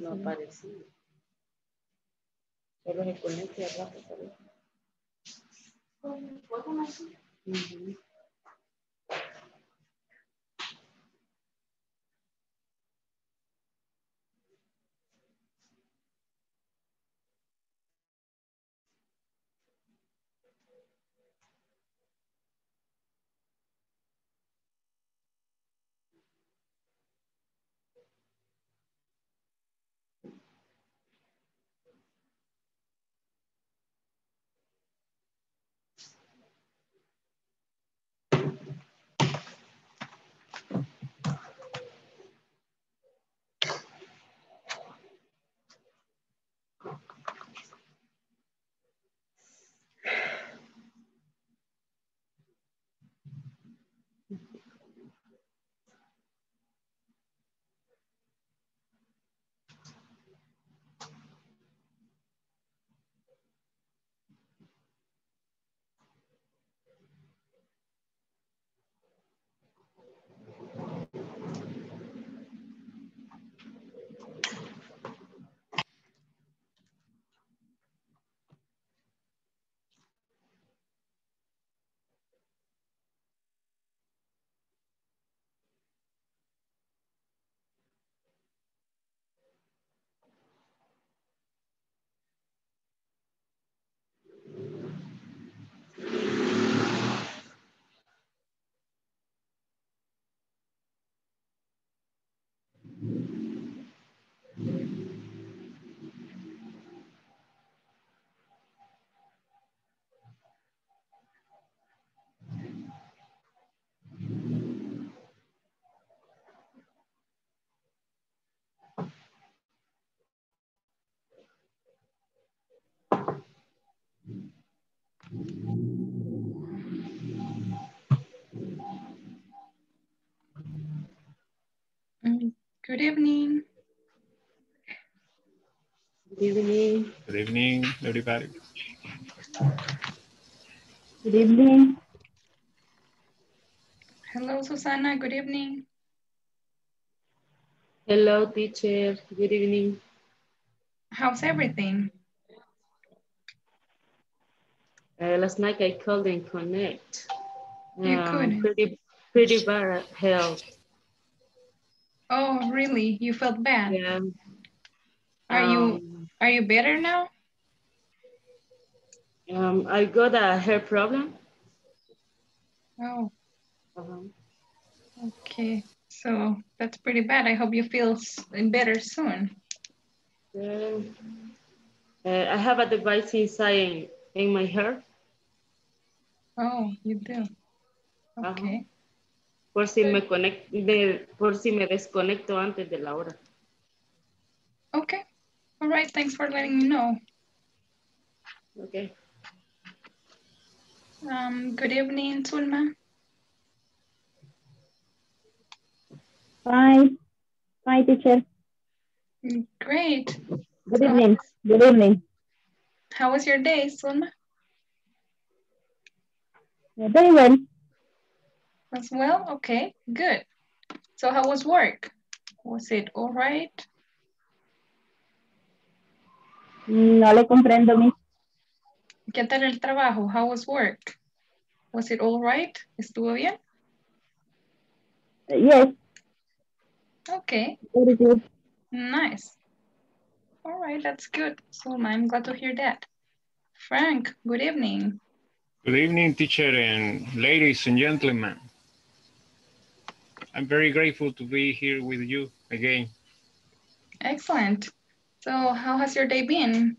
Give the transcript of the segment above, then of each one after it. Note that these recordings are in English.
No aparecía. Solo se conecta y aparece. Ujú. Good evening. Good evening. Good evening, everybody. Good evening. Hello, Susana. Good evening. Hello, teacher. Good evening. How's everything? Uh, last night I called and connect. You Um, couldn't. Pretty, pretty bad health. Oh, really? You felt bad? Yeah. Are you Um, are you better now? um, I got a hair problem. Oh, Uh-huh. okay. So that's pretty bad. I hope you feel better soon. Yeah. Uh, I have a device inside in my hair Oh, you do. Ajá. Okay. Por si me conect, de, por si me desconecto antes de la hora. Okay. All right. Thanks for letting me know. Okay. Um, good evening, Zulma. Hi. Hi, teacher. Great. Good So- evening. Good evening. How was your day, Zulma? Uh, Very well. As well? Okay, good. So how was work? Was it all right? No le comprendo, miss. ¿Qué tal el trabajo? How was work? Was it all right? ¿Estuvo bien? Uh, Yes, Okay, very good. nice. All right, that's good. So I'm glad to hear that. Frank, good evening. Good evening, teacher and ladies and gentlemen. I'm very grateful to be here with you again. Excellent. So how has your day been?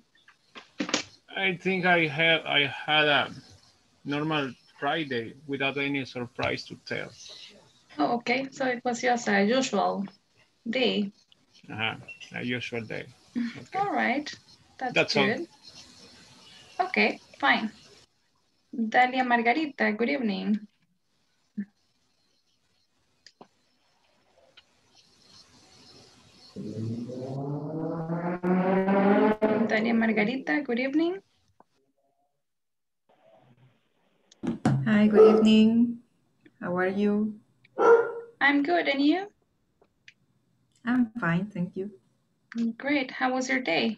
I think I have I had a normal Friday without any surprise to tell. Oh, okay. So it was just a usual day. Uh-huh, a usual day. Okay. All right. That's, That's all. good. Okay, fine. Dalia Margarita, good evening. Dalia Margarita, good evening. Hi, good evening. How are you? I'm good, and you? I'm fine, thank you. Great. How was your day?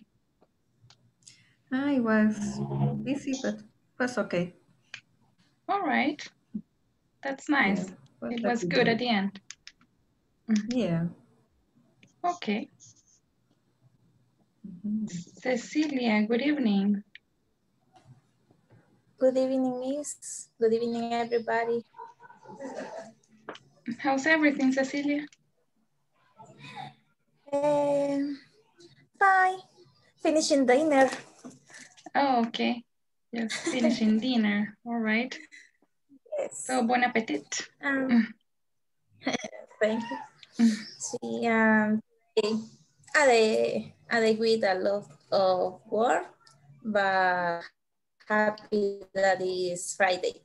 I was busy, but was okay. All right. That's nice. Yeah, It was good do. at the end. Yeah. Okay. Mhm. Cecilia, good evening. Good evening, Miss. Good evening, everybody. How's everything, Cecilia? Um, fine. Finishing dinner. Oh, okay. Just finishing dinner. All right. Yes. So, bon appetit. Um, thank you. Mm. Sí, um, I dey I dey with a lot of work, but happy that is Friday.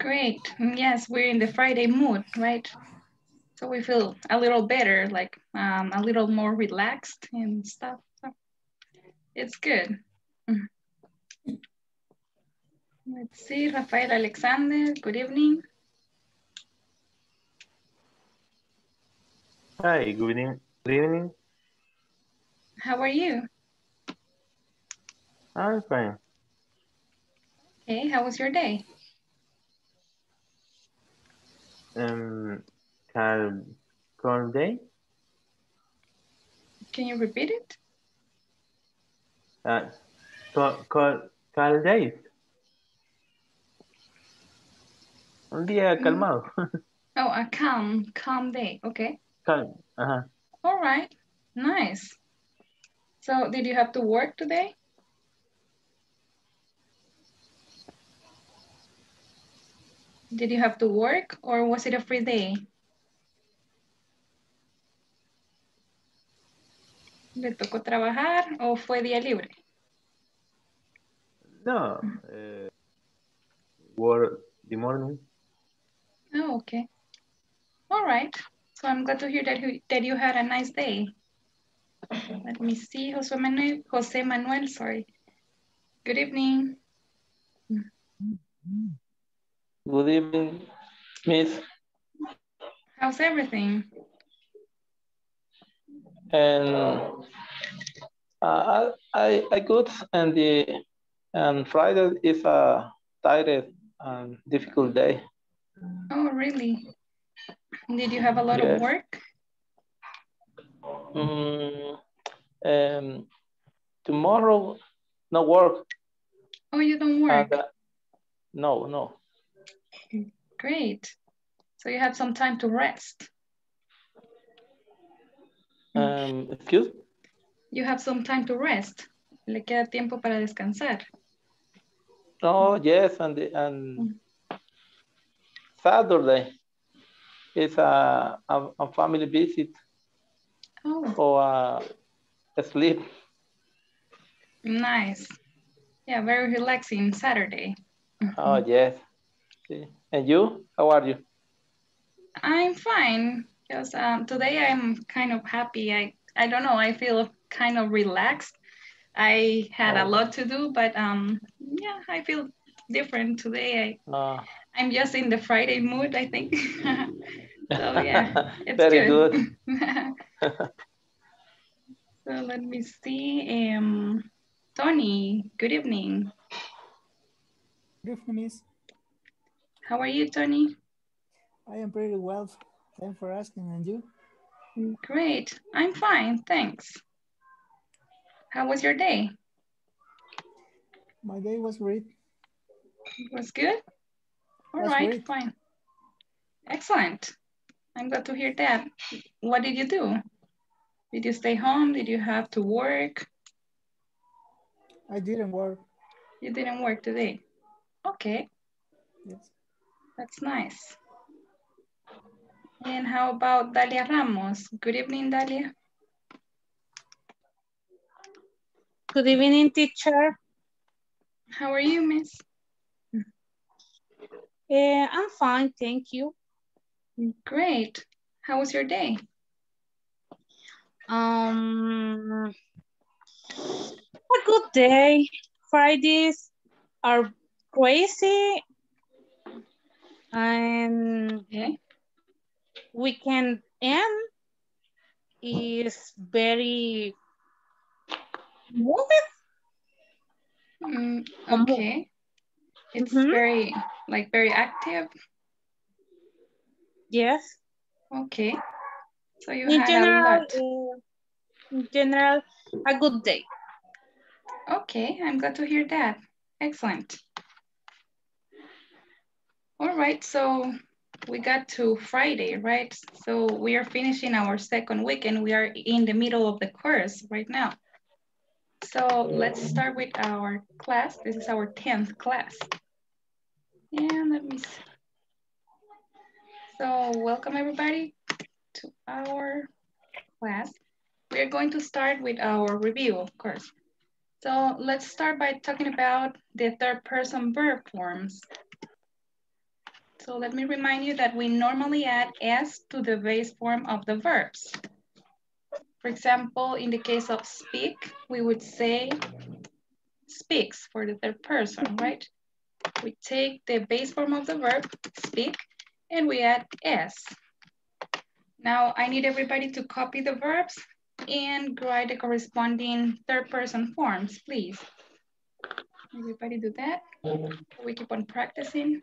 Great. Mm, Yes, we're in the Friday mood, right? So we feel a little better, like um, a little more relaxed and stuff. So it's good. Mm. Let's see, Rafael Alexander, good evening. Hi, good evening. Good evening. How are you? I'm fine. Okay, how was your day? Um, Cal, call day? Can you repeat it? Uh, cal day. Un día calmado. Oh, a calm, calm day. Okay. Cal, ajá. All right. Nice. So did you have to work today? Did you have to work or was it a free day? ¿Le tocó trabajar o fue día libre? No. Uh, work the morning. Oh, okay. All right. So I'm glad to hear that you, that you had a nice day. Let me see, Jose Manuel, Jose Manuel, sorry. Good evening. Good evening, Miss. How's everything? And uh, I I good and the and Friday is a tired and difficult day. Oh, really? Did you have a lot Yes. of work? Mm, um, tomorrow, no work. Oh, you don't work. And, uh, no, no. Great. So you have some time to rest. Um, excuse. You have some time to rest. Le queda tiempo para descansar. Oh yes, and the, and Saturday is a, a, a family visit Oh, or a, a sleep. nice. Yeah, very relaxing Saturday. Oh yes. And you? How are you? I'm fine because um, today I'm kind of happy. I I don't know. I feel kind of relaxed. I had a Oh. lot to do, but um, yeah, I feel different today. I Uh, I'm just in the Friday mood. I think. so yeah, it's Very good. good. so let me see. Um, Tony, good evening. Good evening, Miss. How are you, Tony? I am pretty well. Thanks for asking. And you? Great. I'm fine, thanks. How was your day? My day was great. Was good? All Was right, great. fine. Excellent. I'm glad to hear that. What did you do? Did you stay home? Did you have to work? I didn't work. You didn't work today. Okay, Yes. that's nice. And how about Dalia Ramos? Good evening, Dalia. Good evening, teacher. How are you, miss? Eh, I'm fine, thank you. Great. How was your day? Um, a good day. Fridays are crazy and Okay. weekend end is very moving. Mm, okay. It's Mhm. very, like very active. Yes. Okay. So you In had a lot. uh, in general, a good day. Okay, I'm glad to hear that. Excellent. All right, so we got to Friday, right? So we are finishing our second week and we are in the middle of the course right now. So let's start with our class. This is our 10th class. And let me see. So welcome everybody to our class. We are going to start with our review, of course. So let's start by talking about the third person verb forms. So let me remind you that we normally add S to the base form of the verbs. For example, in the case of speak, we would say speaks for the third person, right? We take the base form of the verb, speak, and we add S. Now I need everybody to copy the verbs and write the corresponding third person forms, please. Everybody do that. We keep on practicing.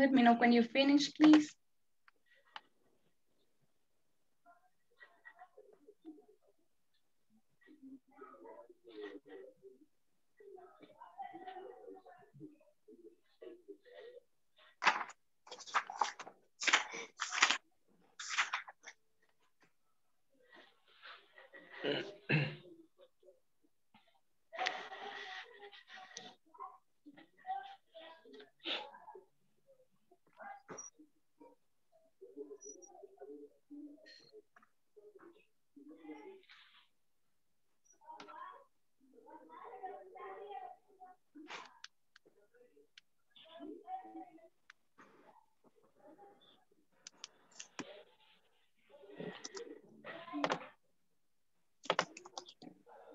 Let me know when you finish, please.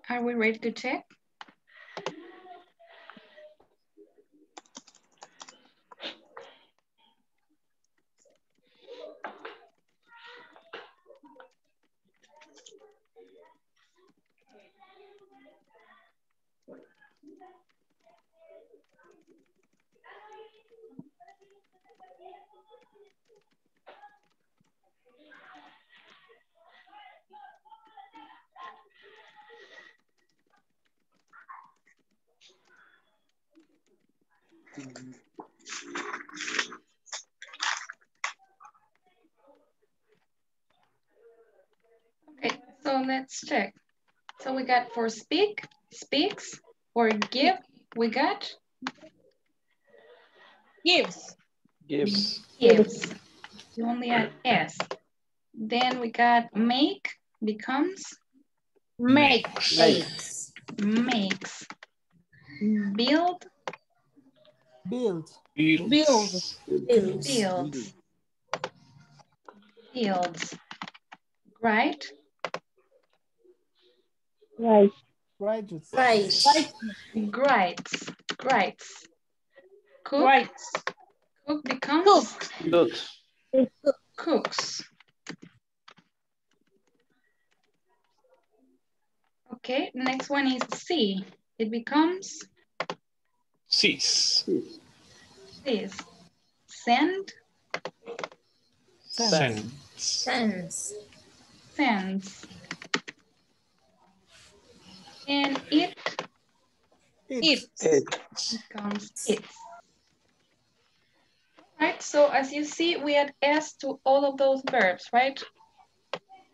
Are we ready to check? Okay, so let's check. So we got for speak, speaks, or give, we got Gives. Gives. gives. You only add S. Then we got make becomes Makes. Makes. makes. Build, Build. Build. Build. Builds. builds. Builds. Right? Right. Righteous. Right. Grites. Grites. Cook, Right. cook becomes Cook. Good. cooks. Okay, next one is C. It becomes Cease. Please. Send. Send. Sense. Sends. And it It. becomes it. Right, so as you see, we add S to all of those verbs, right?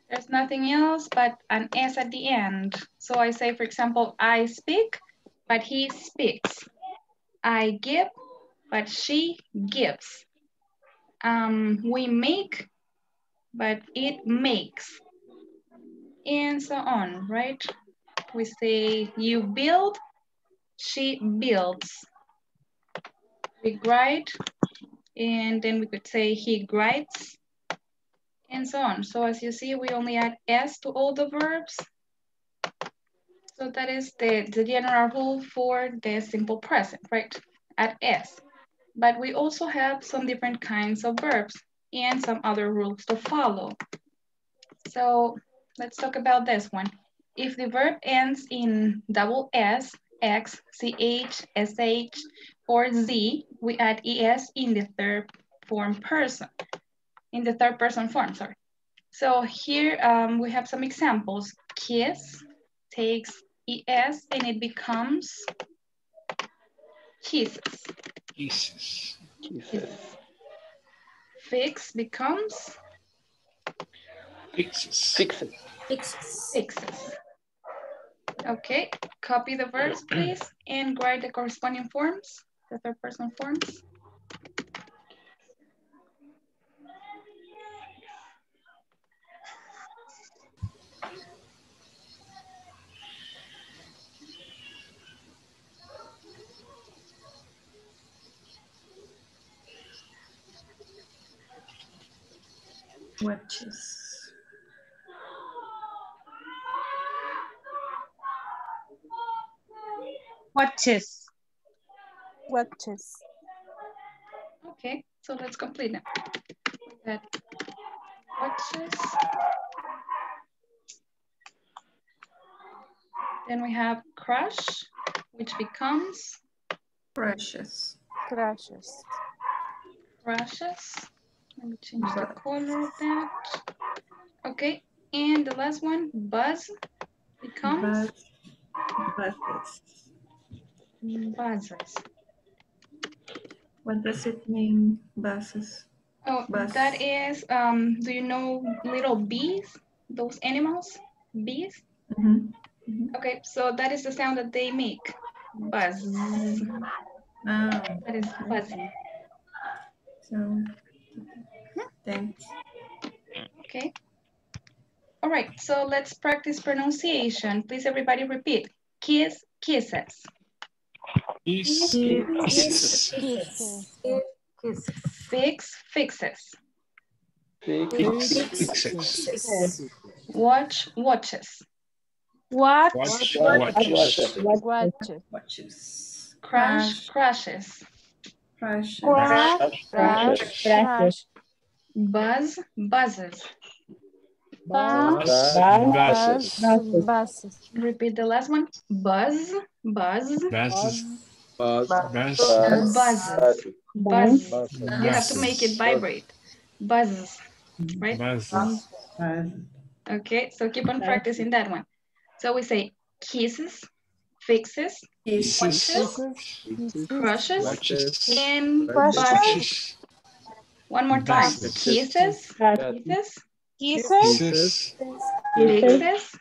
There's nothing else but an S at the end. So I say, for example, I speak, but he speaks. I give, but she gives. Um, we make, but it makes. And so on, right? We say you build, she builds. We write, and then we could say he writes, and so on. So as you see, we only add S to all the verbs. So that is the, the general rule for the simple present, right? Add S. But we also have some different kinds of verbs and some other rules to follow. So let's talk about this one. If the verb ends in double S, X, CH, SH, or Z, we add ES in the third form person, in the third person form, sorry. So here um, we have some examples. Kiss takes ES and it becomes kisses. Jesus. Fix becomes Fixes. Fixes. Fixes. fixes. Okay, copy the verbs, please, and write the corresponding forms, the third person forms. Watches. Watches. Watches. Okay, so let's complete now. That watches. Then we have crush, which becomes Precious. Crashes. crushes. Let me change the color of that. Okay, and the last one, buzz, becomes Buzz. Buzzes. buzzes. What does it mean, buzzes? Oh, Buzz. that is, um, do you know little bees? Those animals, bees? Mhm. Okay, so that is the sound that they make. Buzz. Ah, That is buzzing. so thanks. Okay. All right, so let's practice pronunciation. Please, everybody repeat. Kiss, kisses. Kiss. Kisses. Kisses. Fix, fixes. Fix. Fixes. Watch, watches. Watch. Watch. Watches. Watches. Watches. Watches. Crash, crashes. Crashes. Crash. Crash. Crash. Buzz, buzzes. Buzz. Buses. Buzz. Buses. Repeat the last one. Buzz, buzz, Buses. Buzz. Buses. buzzes. Buzz. Buzz. You have to make it vibrate. Buzzes, right? Buses. Buzz. Okay, so keep on practicing that one. So we say kisses, fixes, Kisses. crushes, Watches. and Crushes. buzzes. One more time. Kisses, kisses, Kisses. Kisses. Kisses.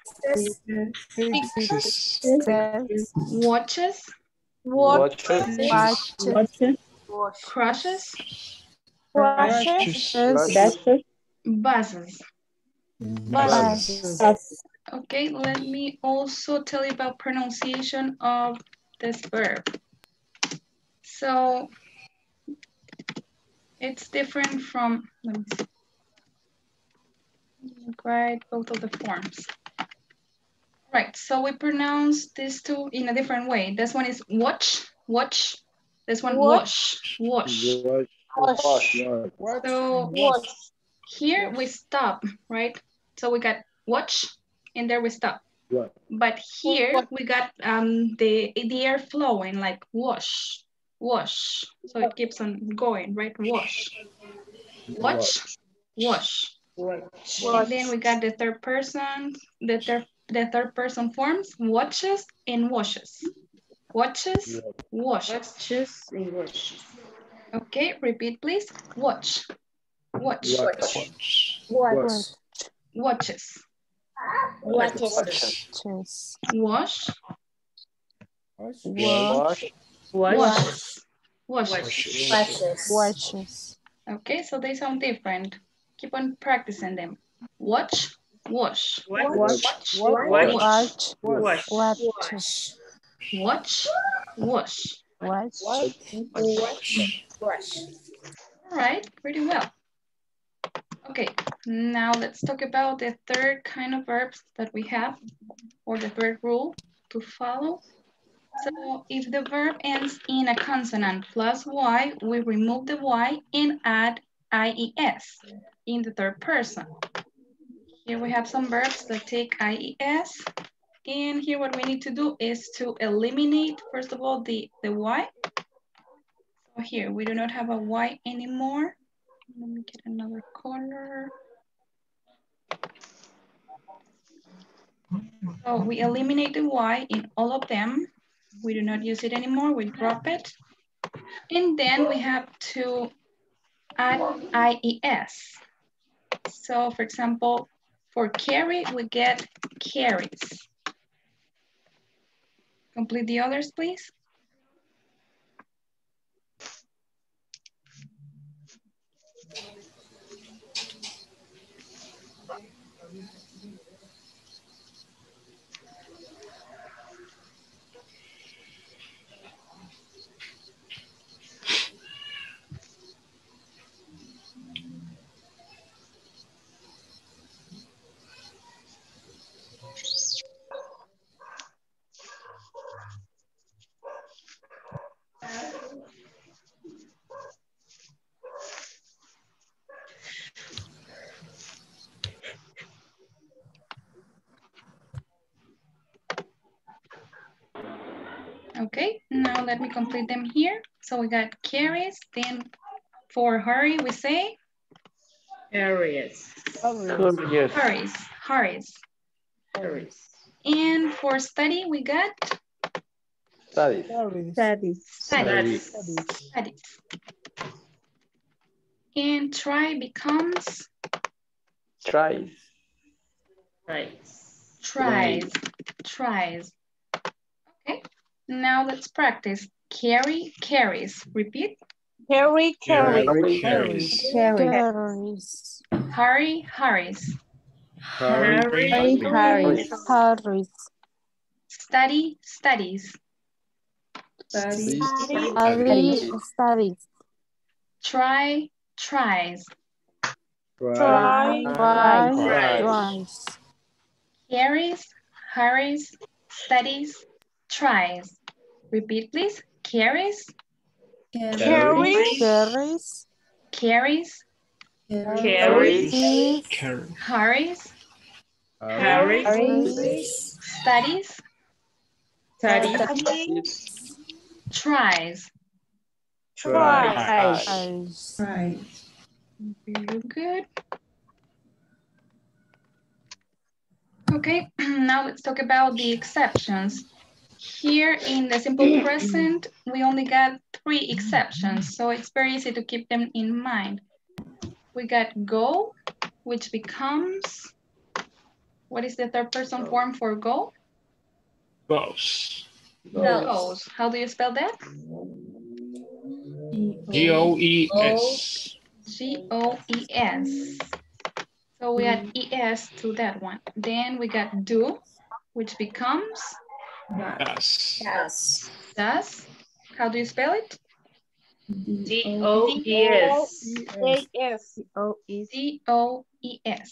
Kisses. watches, Watches. Watches. crushes, Crushes. Crushes. buzzes. Buses. Okay, let me also tell you about pronunciation of this verb. So it's different from, let me see. Write both of the forms. Right, so we pronounce these two in a different way. This one is watch, watch. This one wash, wash. Wash. So here we stop, right? So we got watch and there we stop. Right. But here we got um, the, the air flowing like wash, wash. So it keeps on going, right? Wash. Watch, wash. Watch. And then we got the third person, the third, the third person forms, watches and washes. Watches, washes. Watches and washes. Okay, repeat please. Watch, watch, Watch. Watch. watches, Watches. Watches. wash, Wash. Wash. Wash. washes, washes. Washes. Watches. Watches. Okay, so they sound different. Keep on practicing them. Watch, wash, Watch. Watch. Watch. Watch. Wash. Watches. watch, wash. Watch. Watch. Wash. All right, pretty well. Okay, now let's talk about the third kind of verbs that we have, or the third rule to follow. So if the verb ends in a consonant plus Y, we remove the Y and add IES in the third person. Here we have some verbs that take IES. And here what we need to do is to eliminate, first of all, the, the Y. So here, we do not have a Y anymore. Let me get another color. So we eliminate the Y in all of them. We do not use it anymore, we drop it. And then we have to add IES. So for example, for carry, we get carries. Complete the others, please. Okay, now let me complete them here. So we got carries, then for hurry, we say Areas. Curious. hurries, hurries. Areas. And for study, we got Studies. Studies. Studies. studies, Studies. studies. And try becomes Tries. Right. tries, tries. Okay, now let's practice. Carry, carries. Repeat. Carry, carry. Carry. Carries. Carry. Carries. Hurry, hurries. Harry. Harry. Harry. Study, studies. Study. Studies. Try, tries. Try. Try. Tries. Tries. Carries, hurries, studies, tries. Repeat, please. Carries, Carries. Carries. carries, Carries. Carries. Carry. Carries. studies, Studies. tries. Tries. Right. Very good. Okay, now let's talk about the exceptions. Here in the simple mm. present, we only got three exceptions, so it's very easy to keep them in mind. We got go, which becomes, what is the third person form for go? Goes. Goes. How do you spell that? G-O-E-S. G-O-E-S. So we add E-S to that one. Then we got do, which becomes Does. Yes. does. How do you spell it? D-O-E-S. A-S. O-E. D-O-E-S.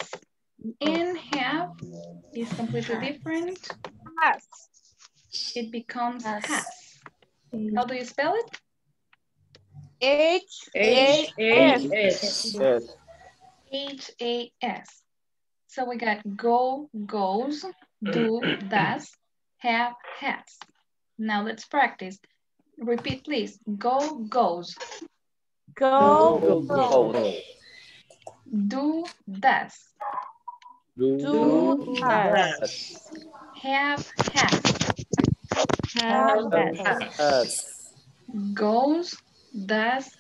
And have is completely different. Has. It becomes Has. has. How do you spell it? H. H-A-S. Yes. H-A-S. So we got go, goes, do, does, have, has. Now let's practice. Repeat, please. Go, goes. Go, Go, go. go. Do, does. Do, has. Have, has. Have, has. Has. Goes, does,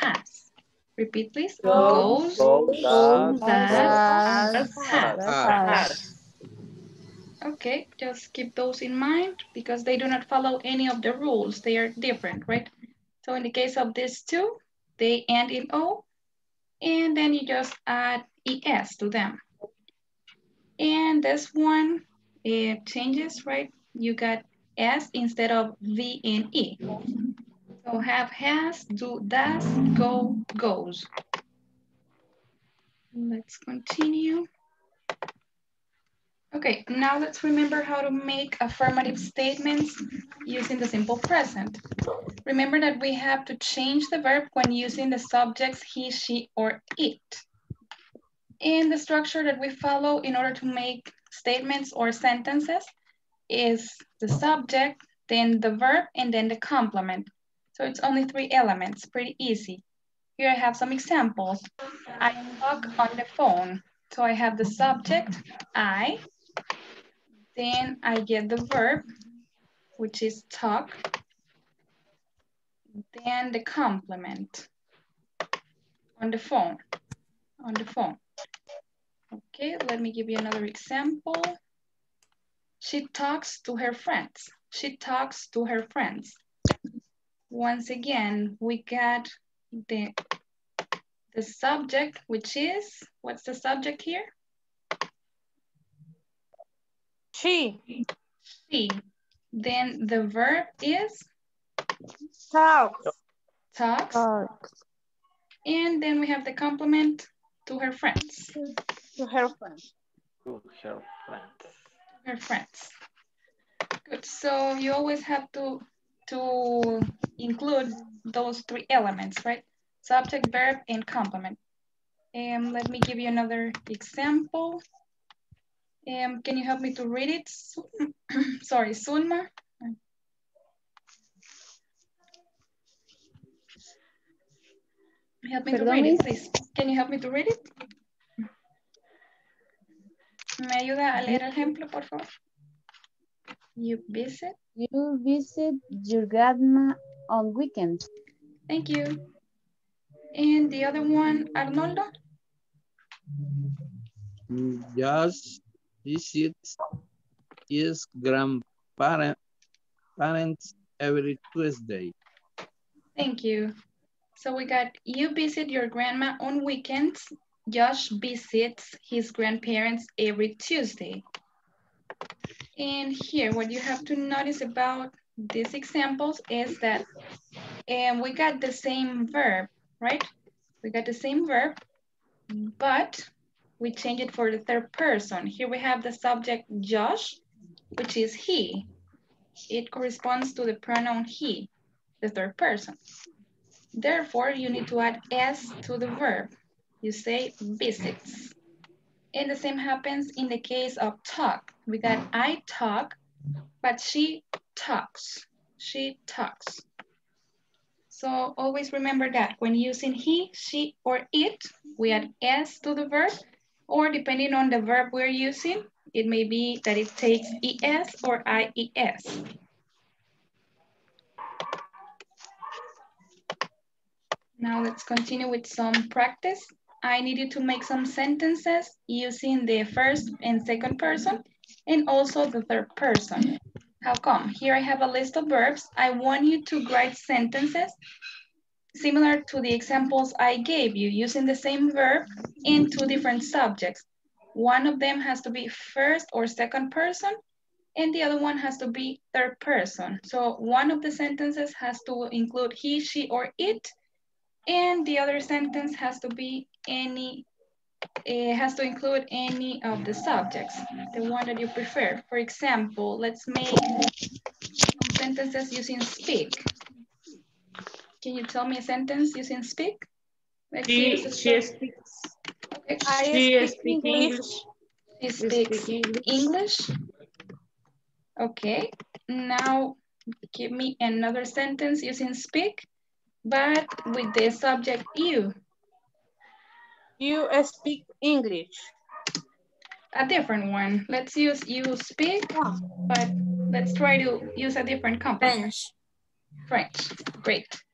has. Repeat, please. Goes, Goes, Go, does, Does, has. has. Okay, just keep those in mind because they do not follow any of the rules. They are different, right? So in the case of these two, they end in O, and then you just add ES to them. And this one, it changes, right? You got S instead of V and E. So have, has, do, does, go, goes. Let's continue. Okay, now let's remember how to make affirmative statements using the simple present. Remember that we have to change the verb when using the subjects he, she, or it. And the structure that we follow in order to make statements or sentences is the subject, then the verb, and then the complement. So it's only three elements, pretty easy. Here I have some examples. I talk on the phone. So I have the subject, I, then I get the verb, which is talk, then the complement on the phone, on the phone. Okay, let me give you another example. She talks to her friends. She talks to her friends. Once again, we got the, the subject, which is, what's the subject here? She She. Then the verb is talks. talks. Talks And then we have the complement to her friends. to her friends. To her friends. Her friends. Good. So you always have to to include those three elements, right? Subject, verb, and complement. And let me give you another example. Um, can you help me to read it? Sorry, Zulma. Help me to Perdón, read it, please. Can you help me to read it? ¿Me ayuda a leer el ejemplo, por favor? You visit. You visit your grandma on weekends. Thank you. And the other one, Arnoldo? Josh visits his grandparents every Tuesday. Thank you. So we got you visit your grandma on weekends. Josh visits his grandparents every Tuesday. And here, what you have to notice about these examples is that and we got the same verb, right? We got the same verb, but we change it for the third person. Here we have the subject Josh, which is he. It corresponds to the pronoun he, the third person. Therefore, you need to add s to the verb. You say visits. And the same happens in the case of talk. We got I talk, but she talks. She talks. So always remember that when using he, she, or it, we add s to the verb, or depending on the verb we're using, it may be that it takes es or ies. Now let's continue with some practice. I need you to make some sentences using the first and second person and also the third person. How come? Here I have a list of verbs. I want you to write sentences similar to the examples I gave you using the same verb in two different subjects. One of them has to be first or second person and the other one has to be third person. So one of the sentences has to include he, she, or it, and the other sentence has to be any, it has to include any of the subjects, the one that you prefer. For example, let's make sentences using speak. Can you tell me a sentence using speak? Let's She, she speaks, Okay. I she speak speaks English. English. She She speaks speaks English. English. Okay, now give me another sentence using speak, but with the subject you. You speak English. A different one. Let's use you speak, ah. but let's try to use a different complement. French. French, great.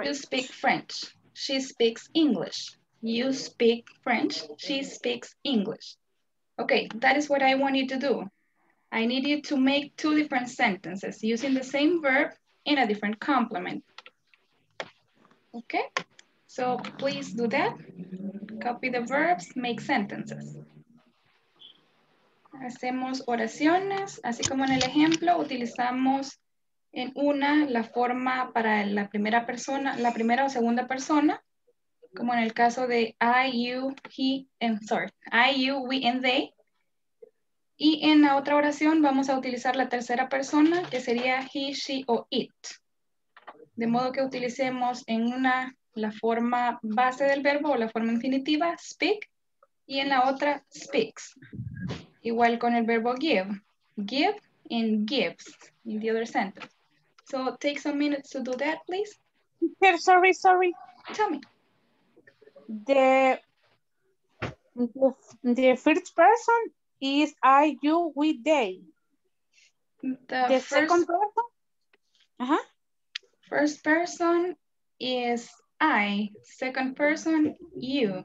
You speak French. She speaks English. You speak French. She speaks English. Okay, that is what I want you to do. I need you to make two different sentences using the same verb in a different complement. Okay, so please do that. Copy the verbs, make sentences. Hacemos oraciones, así como en el ejemplo, utilizamos en una la forma para la primera persona, la primera o segunda persona, como en el caso de I, you, he, and sorry, I, you, we, and they. Y en la otra oración vamos a utilizar la tercera persona, que sería he, she o it. De modo que utilicemos en una la forma base del verbo o la forma infinitiva, speak, y en la otra, speaks. Igual con el verbo give. Give and gives in the other sentence. So take some minutes to do that, please. Here, sorry, sorry. Tell me. The, the, the first person is I, you, we, they. The, The first, second person? Uh-huh. first person is I. Second person, you.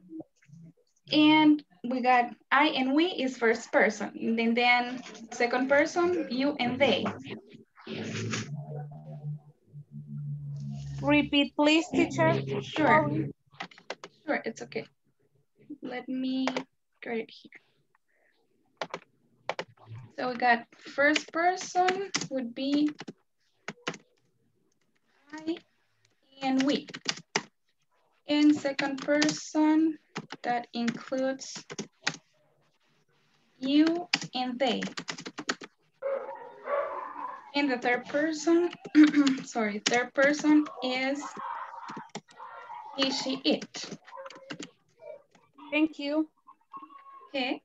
And we got I and we is first person. And then, then second person, you and they. Repeat, please, teacher. Sure. Sure, it's okay. Let me get it here. So we got first person would be I and we. And second person, that includes you and they in the third person, sorry, third person is he, she, it. Thank you. Okay.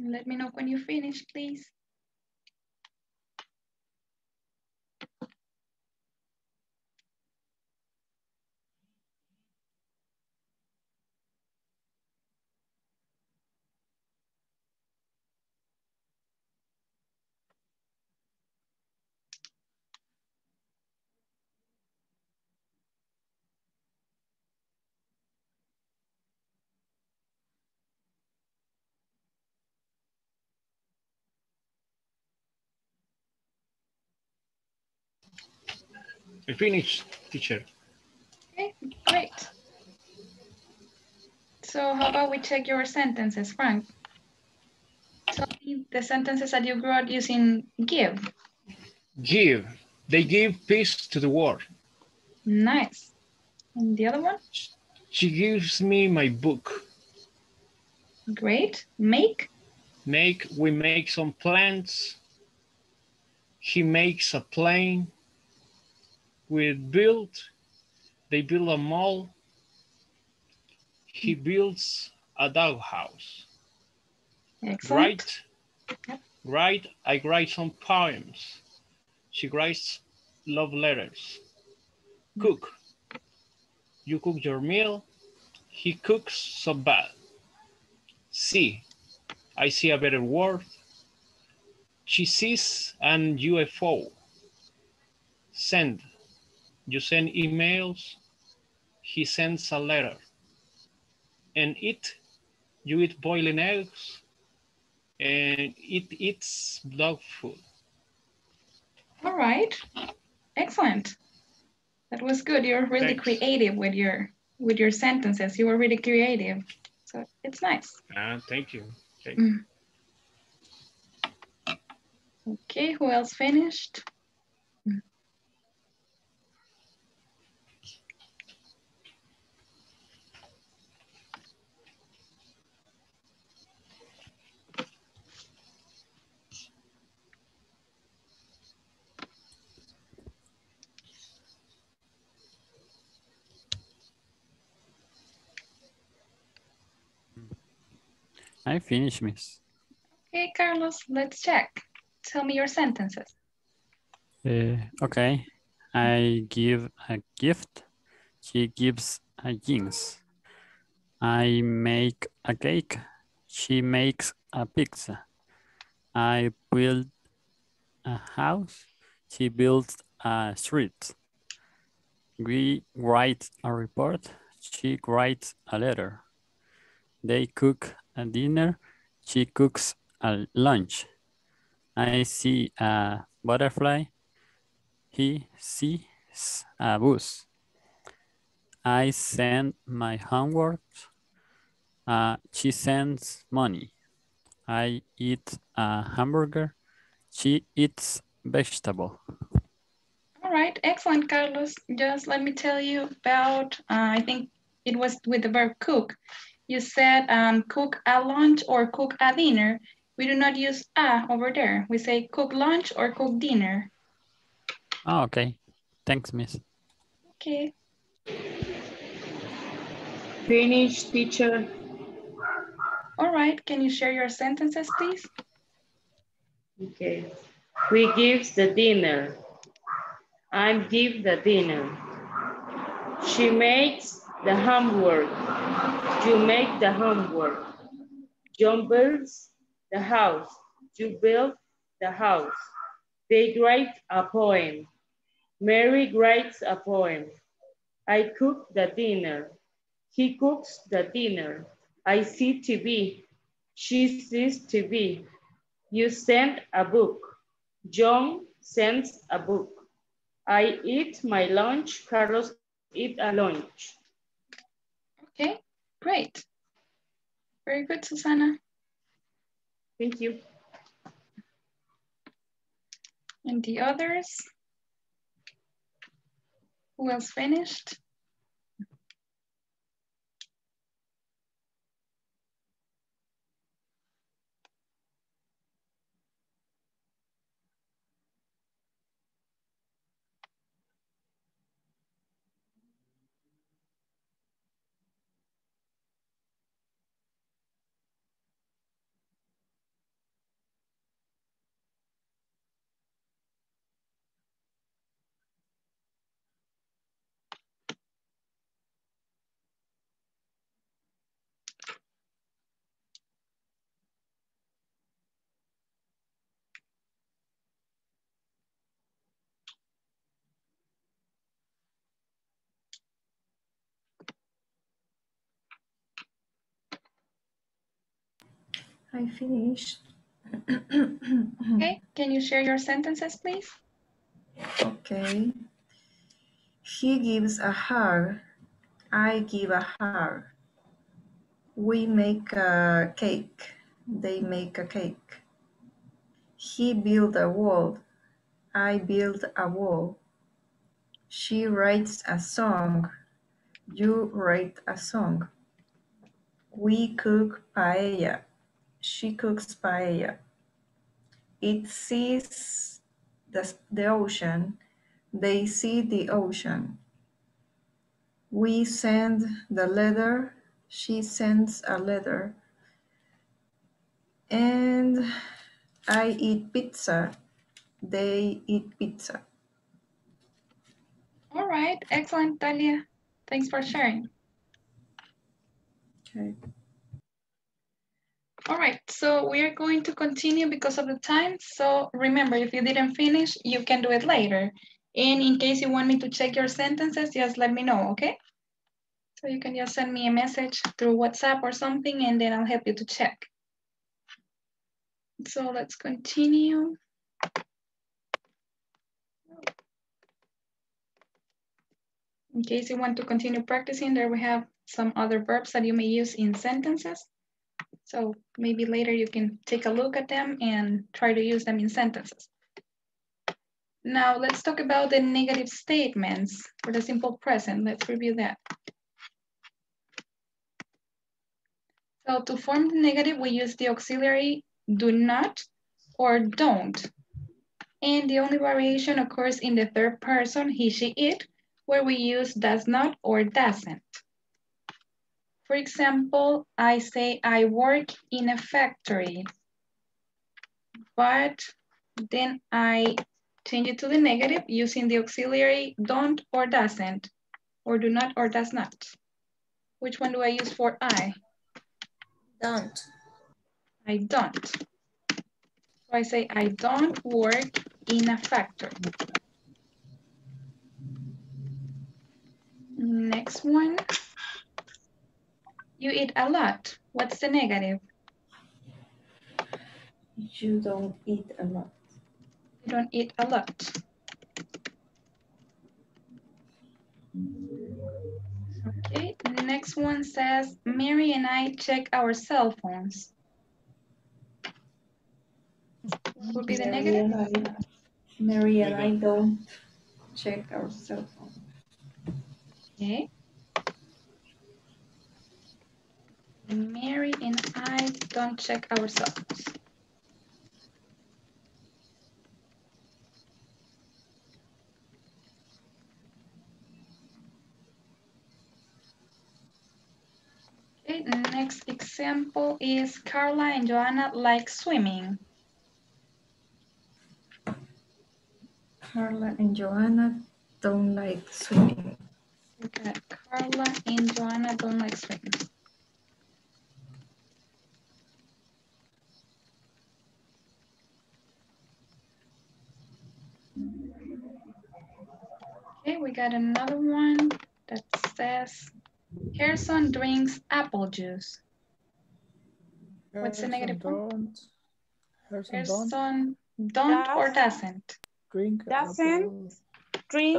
Let me know when you finish, please. I finished, teacher. Okay, great. So how about we check your sentences, Frank? Tell me the sentences that you wrote using give. Give. They give peace to the world. Nice. And the other one? She gives me my book. Great. Make. Make, we make some plans. He makes a plane. We build, they build a mall. He hmm. builds a doghouse. Excellent. Write, write, I write some poems. She writes love letters. Hmm. Cook, you cook your meal. He cooks so bad. See, I see a better world. She sees an UFO. Send, you send emails. He sends a letter. And eat, you eat boiling eggs. And it eats dog food. All right. Excellent. That was good. You're really Thanks. creative with your with your sentences. You were really creative. So it's nice. Ah, thank you. Mm. Okay, who else finished? I finished, miss. Okay, Carlos, let's check. Tell me your sentences. Uh, okay. I give a gift. She gives a jeans. I make a cake. She makes a pizza. I build a house. She builds a street. We write a report. She writes a letter. They cook a dinner. She cooks a lunch. I see a butterfly. He sees a bus. I send my homework. Uh, she sends money. I eat a hamburger. She eats vegetable. All right, excellent, Carlos. Just let me tell you about, uh, I think it was with the verb cook. You said um, cook a lunch or cook a dinner. We do not use a over there. We say cook lunch or cook dinner. Oh, okay. Thanks, miss. Okay. Finish, teacher. All right, can you share your sentences, please? Okay. We give the dinner. I give the dinner. She makes the homework. You make the homework. John builds the house. You build the house. They write a poem. Mary writes a poem. I cook the dinner. He cooks the dinner. I see TV. She sees TV. You send a book. John sends a book. I eat my lunch. Carlos eat a lunch. Okay, great. Very good, Susana. Thank you. And the others? Who else finished? I finished. Okay, can you share your sentences, please? Okay. He gives a hug. I give a hug. We make a cake. They make a cake. He built a wall. I build a wall. She writes a song. You write a song. We cook paella. She cooks paella. It sees the, the ocean. They see the ocean. We send the letter. She sends a letter. And I eat pizza. They eat pizza. All right, excellent, Talia. Thanks for sharing. Okay. All right, so we are going to continue because of the time. So remember, if you didn't finish, you can do it later. And in case you want me to check your sentences, just let me know, okay? So you can just send me a message through WhatsApp or something, and then I'll help you to check. So let's continue. In case you want to continue practicing, there we have some other verbs that you may use in sentences. So maybe later you can take a look at them and try to use them in sentences. Now let's talk about the negative statements for the simple present. Let's review that. So to form the negative, we use the auxiliary do not or don't. And the only variation occurs in the third person, he, she, it, where we use does not or doesn't. For example, I say I work in a factory, but then I change it to the negative using the auxiliary don't or doesn't, or do not or does not. Which one do I use for I? Don't. I don't. So I say I don't work in a factory. Next one. You eat a lot. What's the negative? You don't eat a lot. You don't eat a lot. Okay, the next one says, Mary and I check our cell phones. What would be the Mary negative? and I, Mary and I don't check our cell phone. Okay. Mary and I don't check ourselves. Okay, next example is Carla and Joanna like swimming. Carla and Joanna don't like swimming. Okay, Carla and Joanna don't like swimming. Okay, we got another one that says Harrison drinks apple juice. What's the negative negative one? Don't. Harrison don't don't or doesn't. drink. Doesn't apple. drink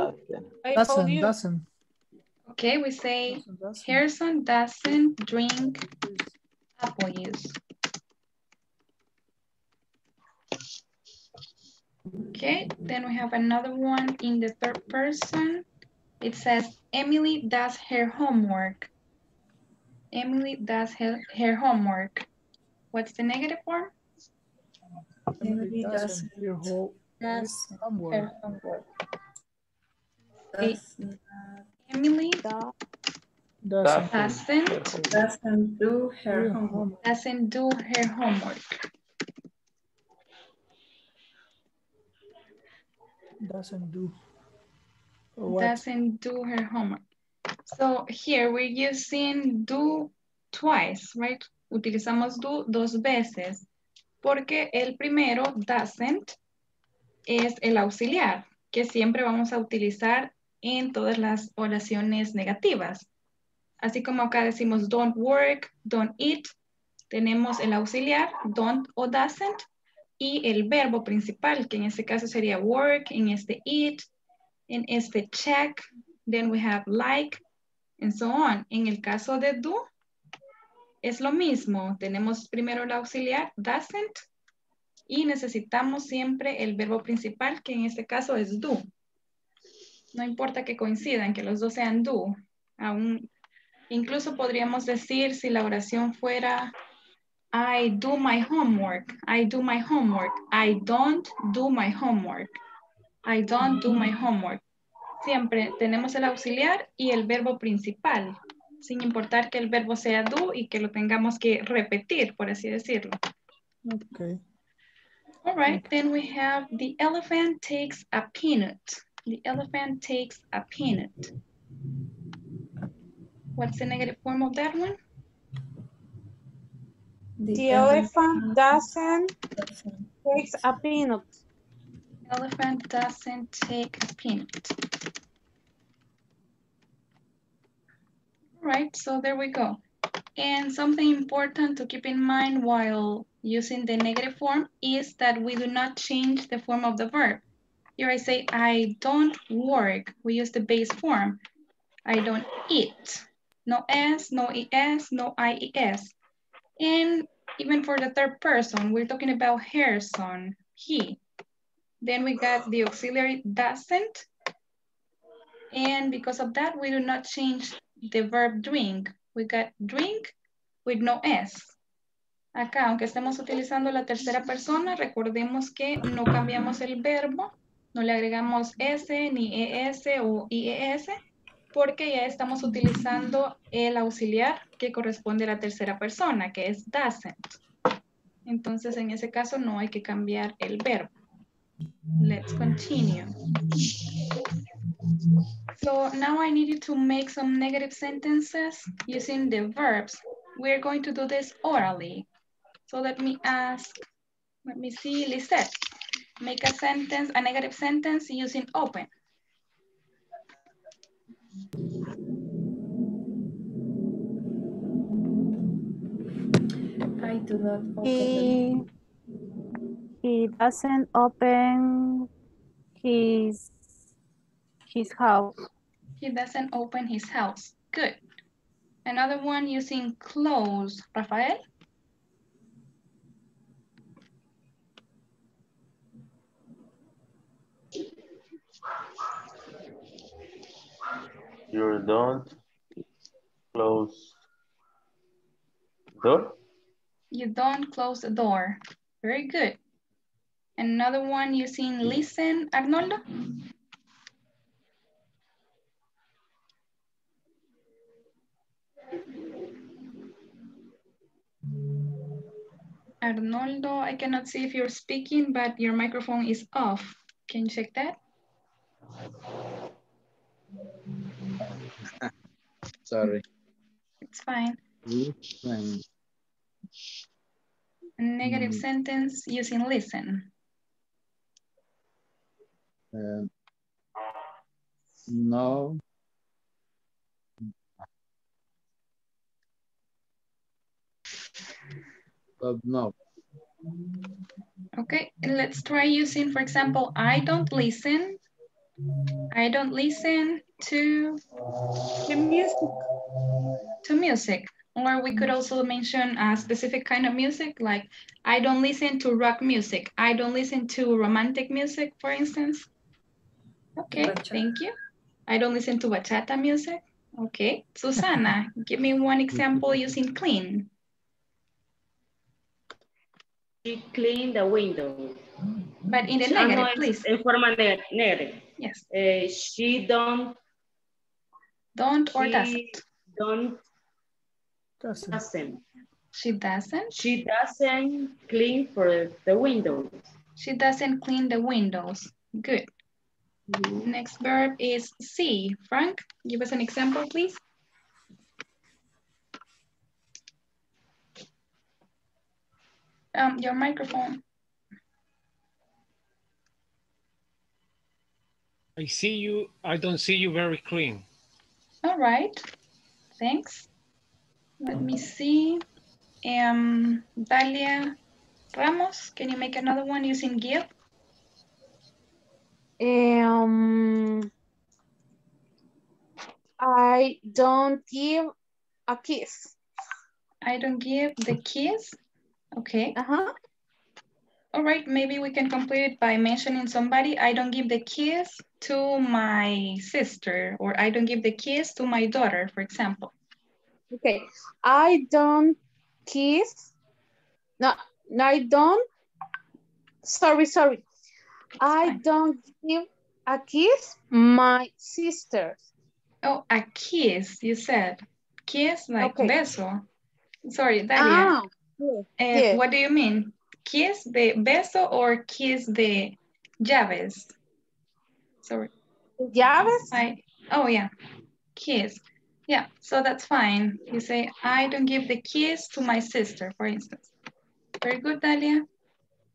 Doesn't, juice. doesn't. Okay, we say Doesn't, doesn't. Harrison doesn't drink apple juice. Okay, then we have another one in the third person. It says Emily does her homework. Emily does her, her homework. What's the negative form? Emily doesn't. doesn't. Does homework. her homework. Okay. Does not, Emily Doesn't. doesn't, doesn't do her homework. homework. doesn't do her homework. Doesn't do. Doesn't do her homework. So here we're using do twice, right? Utilizamos do dos veces porque el primero, doesn't, es el auxiliar que siempre vamos a utilizar en todas las oraciones negativas. Así como acá decimos don't work, don't eat, tenemos el auxiliar, don't o doesn't, y el verbo principal, que en este caso sería work, en este eat, en este check, then we have like, and so on. En el caso de do, es lo mismo. Tenemos primero el auxiliar, doesn't, y necesitamos siempre el verbo principal, que en este caso es do. No importa que coincidan, que los dos sean do. Aún, incluso podríamos decir si la oración fuera I do my homework, I do my homework, I don't do my homework, I don't do my homework. Siempre tenemos el auxiliar y el verbo principal, sin importar que el verbo sea do y que lo tengamos que repetir, por así decirlo. Okay. All right, then we have the elephant takes a peanut. The elephant takes a peanut. What's the negative form of that one? The elephant doesn't take a peanut. The elephant doesn't take a peanut. All right, so there we go. And something important to keep in mind while using the negative form is that we do not change the form of the verb. Here I say, I don't work. We use the base form. I don't eat. No S, no ES, no IES. And even for the third person, we're talking about Harrison, he. Then we got the auxiliary doesn't. And because of that, we do not change the verb drink. We got drink with no S. Acá, aunque estemos utilizando la tercera persona, recordemos que no cambiamos el verbo, no le agregamos S, ni ES o IES, porque ya estamos utilizando el auxiliar que corresponde a la tercera persona, que es doesn't. Entonces, en ese caso, no hay que cambiar el verbo. Let's continue. So now I need you to make some negative sentences using the verbs. We're going to do this orally. So let me ask, let me see, Lisette. Make a sentence, a negative sentence using open. I do not open He, he doesn't open his his house. He doesn't open his house. Good. Another one using close. Rafael? You don't close door. You don't close the door. Very good. Another one using listen, Arnoldo? Arnoldo, I cannot see if you're speaking, but your microphone is off. Can you check that? Sorry. It's fine. Listen. A negative Mm. sentence using listen. Uh, no. But no. Okay, let's try using, for example, I don't listen. I don't listen to The music. to music. Or we could also mention a specific kind of music, like I don't listen to rock music. I don't listen to romantic music, for instance. Okay, thank you. I don't listen to bachata music. Okay, Susana, give me one example using clean. She cleaned the window. But in the no, negative, please. En forma ne- negative. Yes. Eh, she don't. Don't or doesn't. Don't. Doesn't. Doesn't. She doesn't. She doesn't clean for the windows. She doesn't clean the windows. Good. Next verb is see. Frank, give us an example, please. Um, your microphone. I see you, I don't see you very clean. All right. Thanks. Let me see. Um, Dalia Ramos, can you make another one using give? Um, I don't give a kiss. I don't give the kiss. Okay. Uh-huh. All right, maybe we can complete it by mentioning somebody. I don't give the kiss to my sister, or I don't give the kiss to my daughter, for example. Okay. I don't kiss. No, no, I don't. Sorry, sorry. I don't give a kiss my sister. Oh, a kiss, you said. Kiss, like Okay. beso. Sorry, Dalia. Ah, Uh, yeah. What do you mean? Kiss the beso or kiss the llaves? Sorry. Llaves? I, oh yeah, kiss. Yeah, so that's fine. You say, I don't give the kiss to my sister, for instance. Very good, Dalia.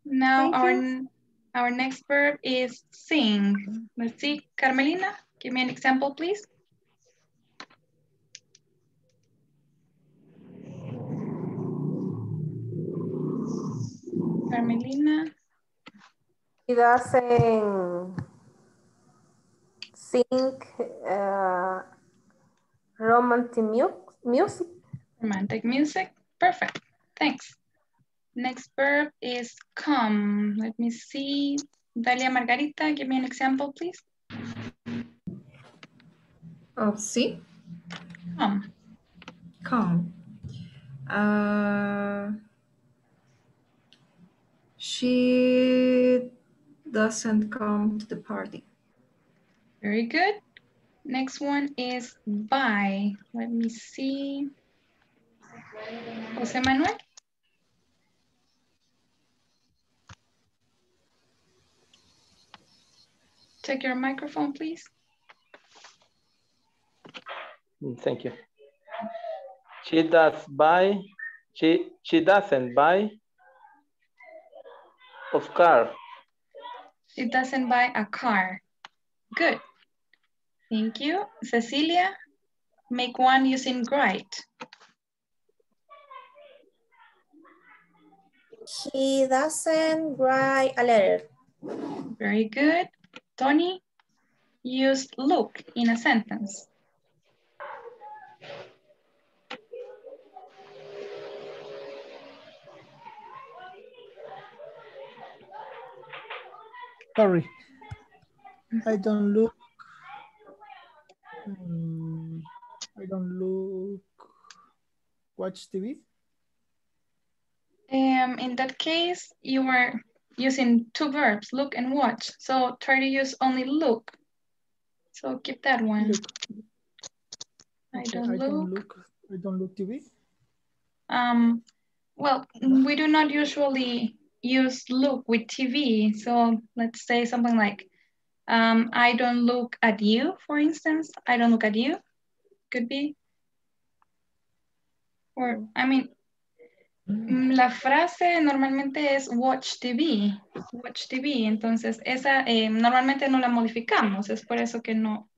Now Thank our, you. our next verb is sing. Let's see, Carmelina, give me an example, please. Carmelina. He doesn't sing uh, romantic mu- music. Romantic music. Perfect. Thanks. Next verb is come. Let me see. Dalia Margarita, give me an example, please. Oh, sí. Come. Come. Uh, she doesn't come to the party. Very good. Next one is buy. Let me see. Jose Manuel. Check your microphone, please. Mm, Thank you. She does buy, she, she doesn't buy of car. She doesn't buy a car. Good. Thank you. Cecilia, make one using write. He doesn't write a letter. Very good. Tony, use look in a sentence. Sorry. I don't look. Um, I don't look. Watch TV. Um, in that case, you are using two verbs, look and watch. So try to use only look. So keep that one. I don't I don't look. look. I don't look TV. Um, well, we do not usually use look with TV. So let's say something like, um, I don't look at you, for instance. I don't look at you. Could be. Or, I mean, mm, la frase normalmente es watch TV. Watch TV. Entonces, esa eh, normalmente no la modificamos. Es por eso que no,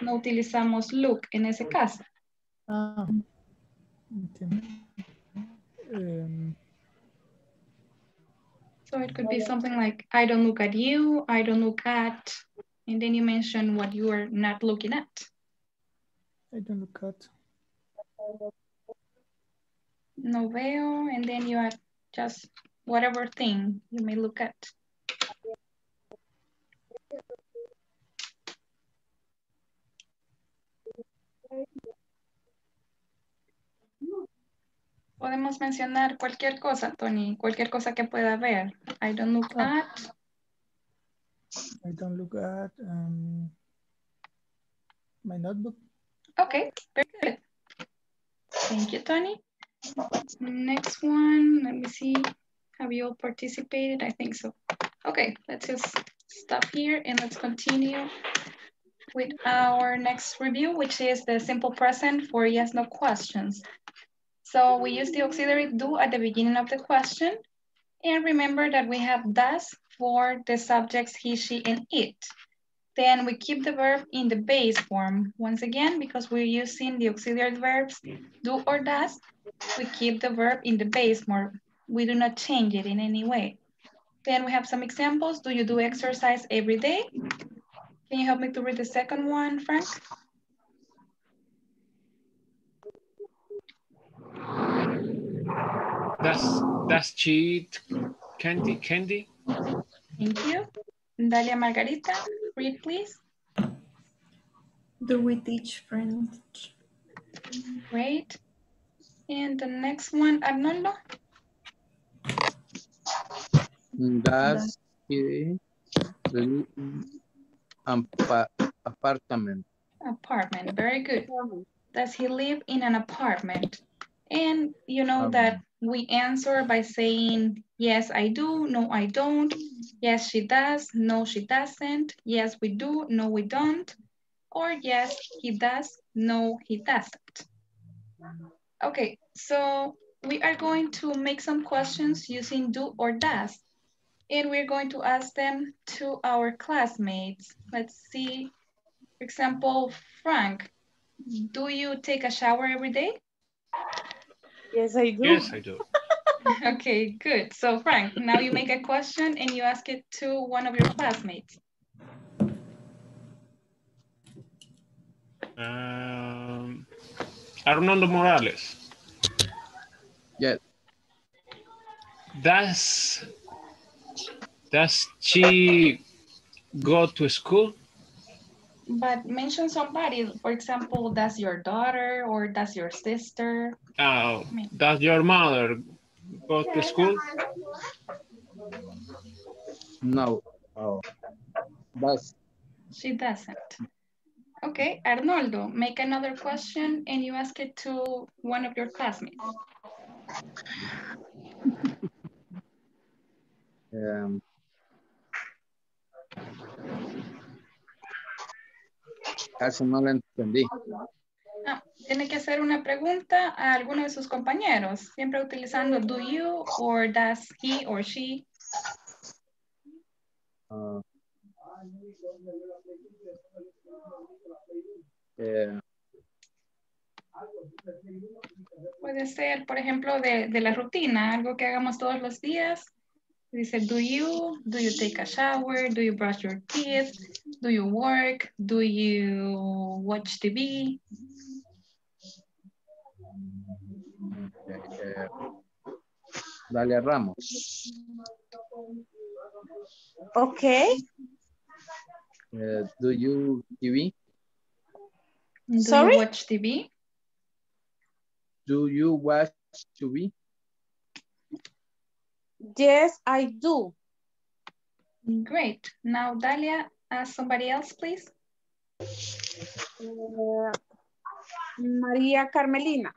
no utilizamos look en ese caso. Ah, entiendo. Um, So it could be oh, something like, I don't look at you, I don't look at, and then you mention what you are not looking at. I don't look at. No veo, and then you add just whatever thing you may look at. Podemos mencionar cualquier cosa, Tony, cualquier cosa que pueda ver. I don't look at, I don't look at um, my notebook. Okay, very good. Thank you, Tony. Next one, let me see. Have you all participated? I think so. Okay, let's just stop here and let's continue with our next review, which is the simple present for yes, no questions. So we use the auxiliary do at the beginning of the question. And remember that we have does for the subjects he, she, and it. then we keep the verb in the base form. Once again, because we're using the auxiliary verbs do or does, we keep the verb in the base form. We do not change it in any way. Then we have some examples. Do you do exercise every day? Can you help me to read the second one, Frank? Does does she eat candy? Candy? Thank you. Dalia Margarita, read please. Do we teach French? Great. And the next one, Arnoldo. Does he live in an apartment? Apartment, very good. Does he live in an apartment? And you know um, that we answer by saying, yes, I do, no, I don't. Yes, she does, no, she doesn't. Yes, we do, no, we don't. Or yes, he does, no, he doesn't. Okay, so we are going to make some questions using do or does. And we're going to ask them to our classmates. Let's see, for example, Frank, do you take a shower every day? Yes, I do. Yes, I do. Okay, good. So Frank, now you make a question and you ask it to one of your classmates. Um, Arnoldo Morales. Yes. Does does she go to school? But mention somebody, for example, does your daughter or does your sister? Uh, does your mother go to school? No. Oh. Does She doesn't. Okay, Arnoldo, make another question and you ask it to one of your classmates. um, casi no la entendí. Ah, tiene que hacer una pregunta a alguno de sus compañeros, siempre utilizando do you or does he or she. Ah. Eh, Puede ser, por ejemplo, de, de la rutina, algo que hagamos todos los días. Dice, do you, do you take a shower? Do you brush your teeth? Do you work? Do you watch TV? Dalia Ramos. Okay. Eh, do you TV? Do Sorry? you watch TV? Do you watch TV? Yes, I do. Great. Now, Dalia, ask somebody else, please. Uh, María Carmelina.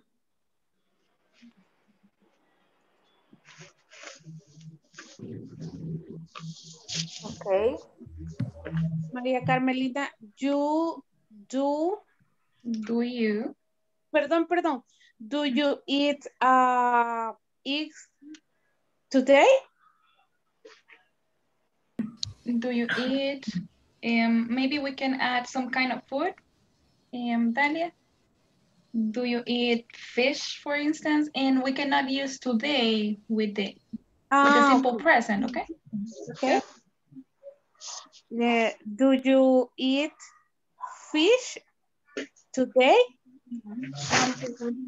Okay. María Carmelina, you do, Do you? perdón, perdón. Do you eat uh, eggs today? Do you eat? Um, maybe we can add some kind of food. Um, Dalia, do you eat fish, for instance? And we cannot use today with the, with the Ah, simple present, okay? okay. Uh, do you eat fish today? Um,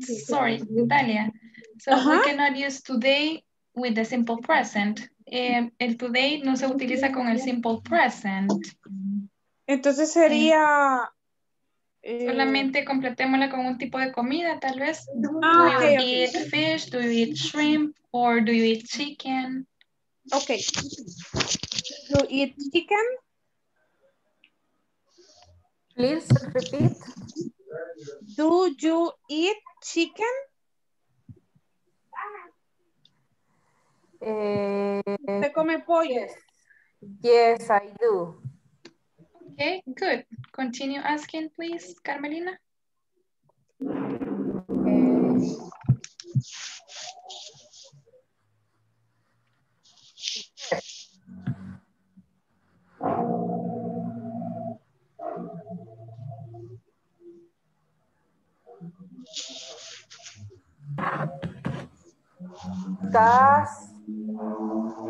sorry, Dalia. So we cannot use today with the simple present. Um, el today no se utiliza con el simple present. Entonces sería... eh, Solamente completémosla con un tipo de comida, tal vez. Ah, do ok, you ok. eat fish? Do you eat shrimp? Or do you eat chicken? Okay. You eat chicken? Please repeat. Do you eat chicken? Eh, ¿Usted? Yes, I do. Okay, good. Continue asking, please, Carmelina.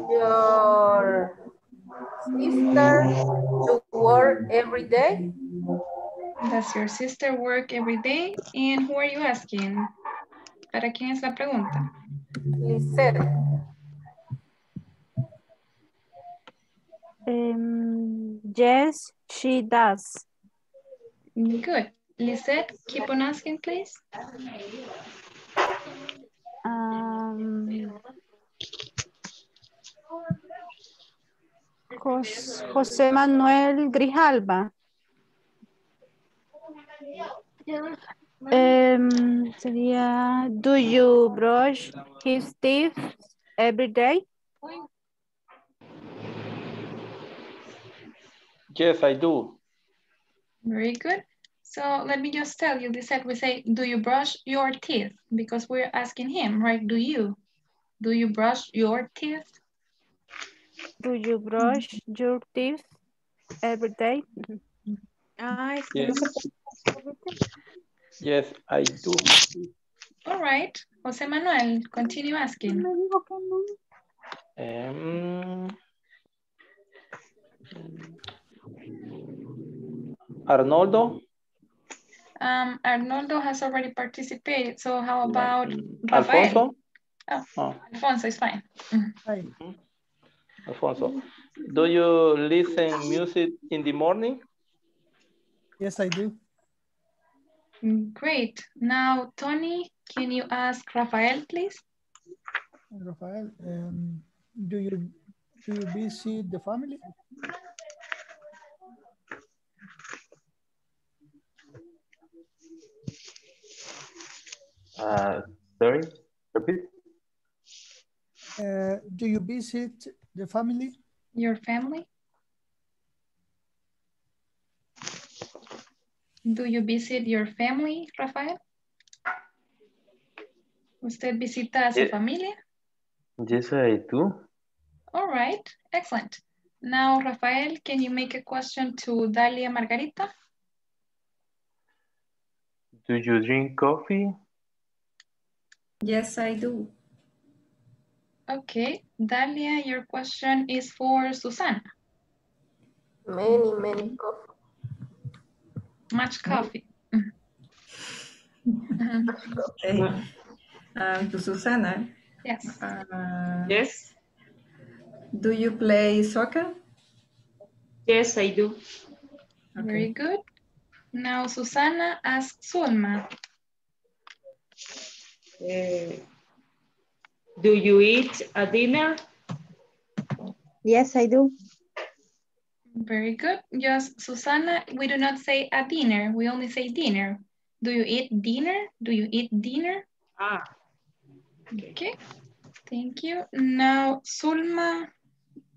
Your sister to work every day? Does your sister work every day? And who are you asking? ¿Para quién es la pregunta? Lisette. Um, yes, she does. Good. Lisette, keep on asking, please. Um, José Manuel Grijalba. Em, sería, do you brush his teeth every day? Yes, I do. Very good. So let me just tell you, Lisette, we say, do you brush your teeth? Because we're asking him, right? Do you? Do you brush your teeth? Do you brush your teeth every day? Ay, es que Yes. Yes, I do. All right. José Manuel, continue asking. Um, Arnoldo, Um, Arnoldo has already participated. So how about Alfonso, Oh, Oh. Alfonso is fine. Alfonso. Do you listen music in the morning? Yes, I do. Mm, Great. Now, Tony, can you ask Rafael, please? Rafael, um, do you do you visit the family? Uh, sorry, repeat. Uh, do you visit the family? Your family? Do you visit your family, Rafael? ¿Usted visita a su Eh. familia? Yes, I do. All right, excellent. Now, Rafael, can you make a question to Dalia Margarita? Do you drink coffee? Yes, I do. Okay, Dalia, your question is for Susana. Many, many coffee. Much coffee. Okay. Um, to Susana. Yes. Uh, Yes, do you play soccer? yes, I do. Very good. Now, Susana asks Zulma. Eh, do you eat a dinner? Yes, I do. Very good. Just Susana, we do not say a dinner, we only say dinner. Do you eat dinner? Do you eat dinner? Ah, Okay, thank you. Now, Zulma,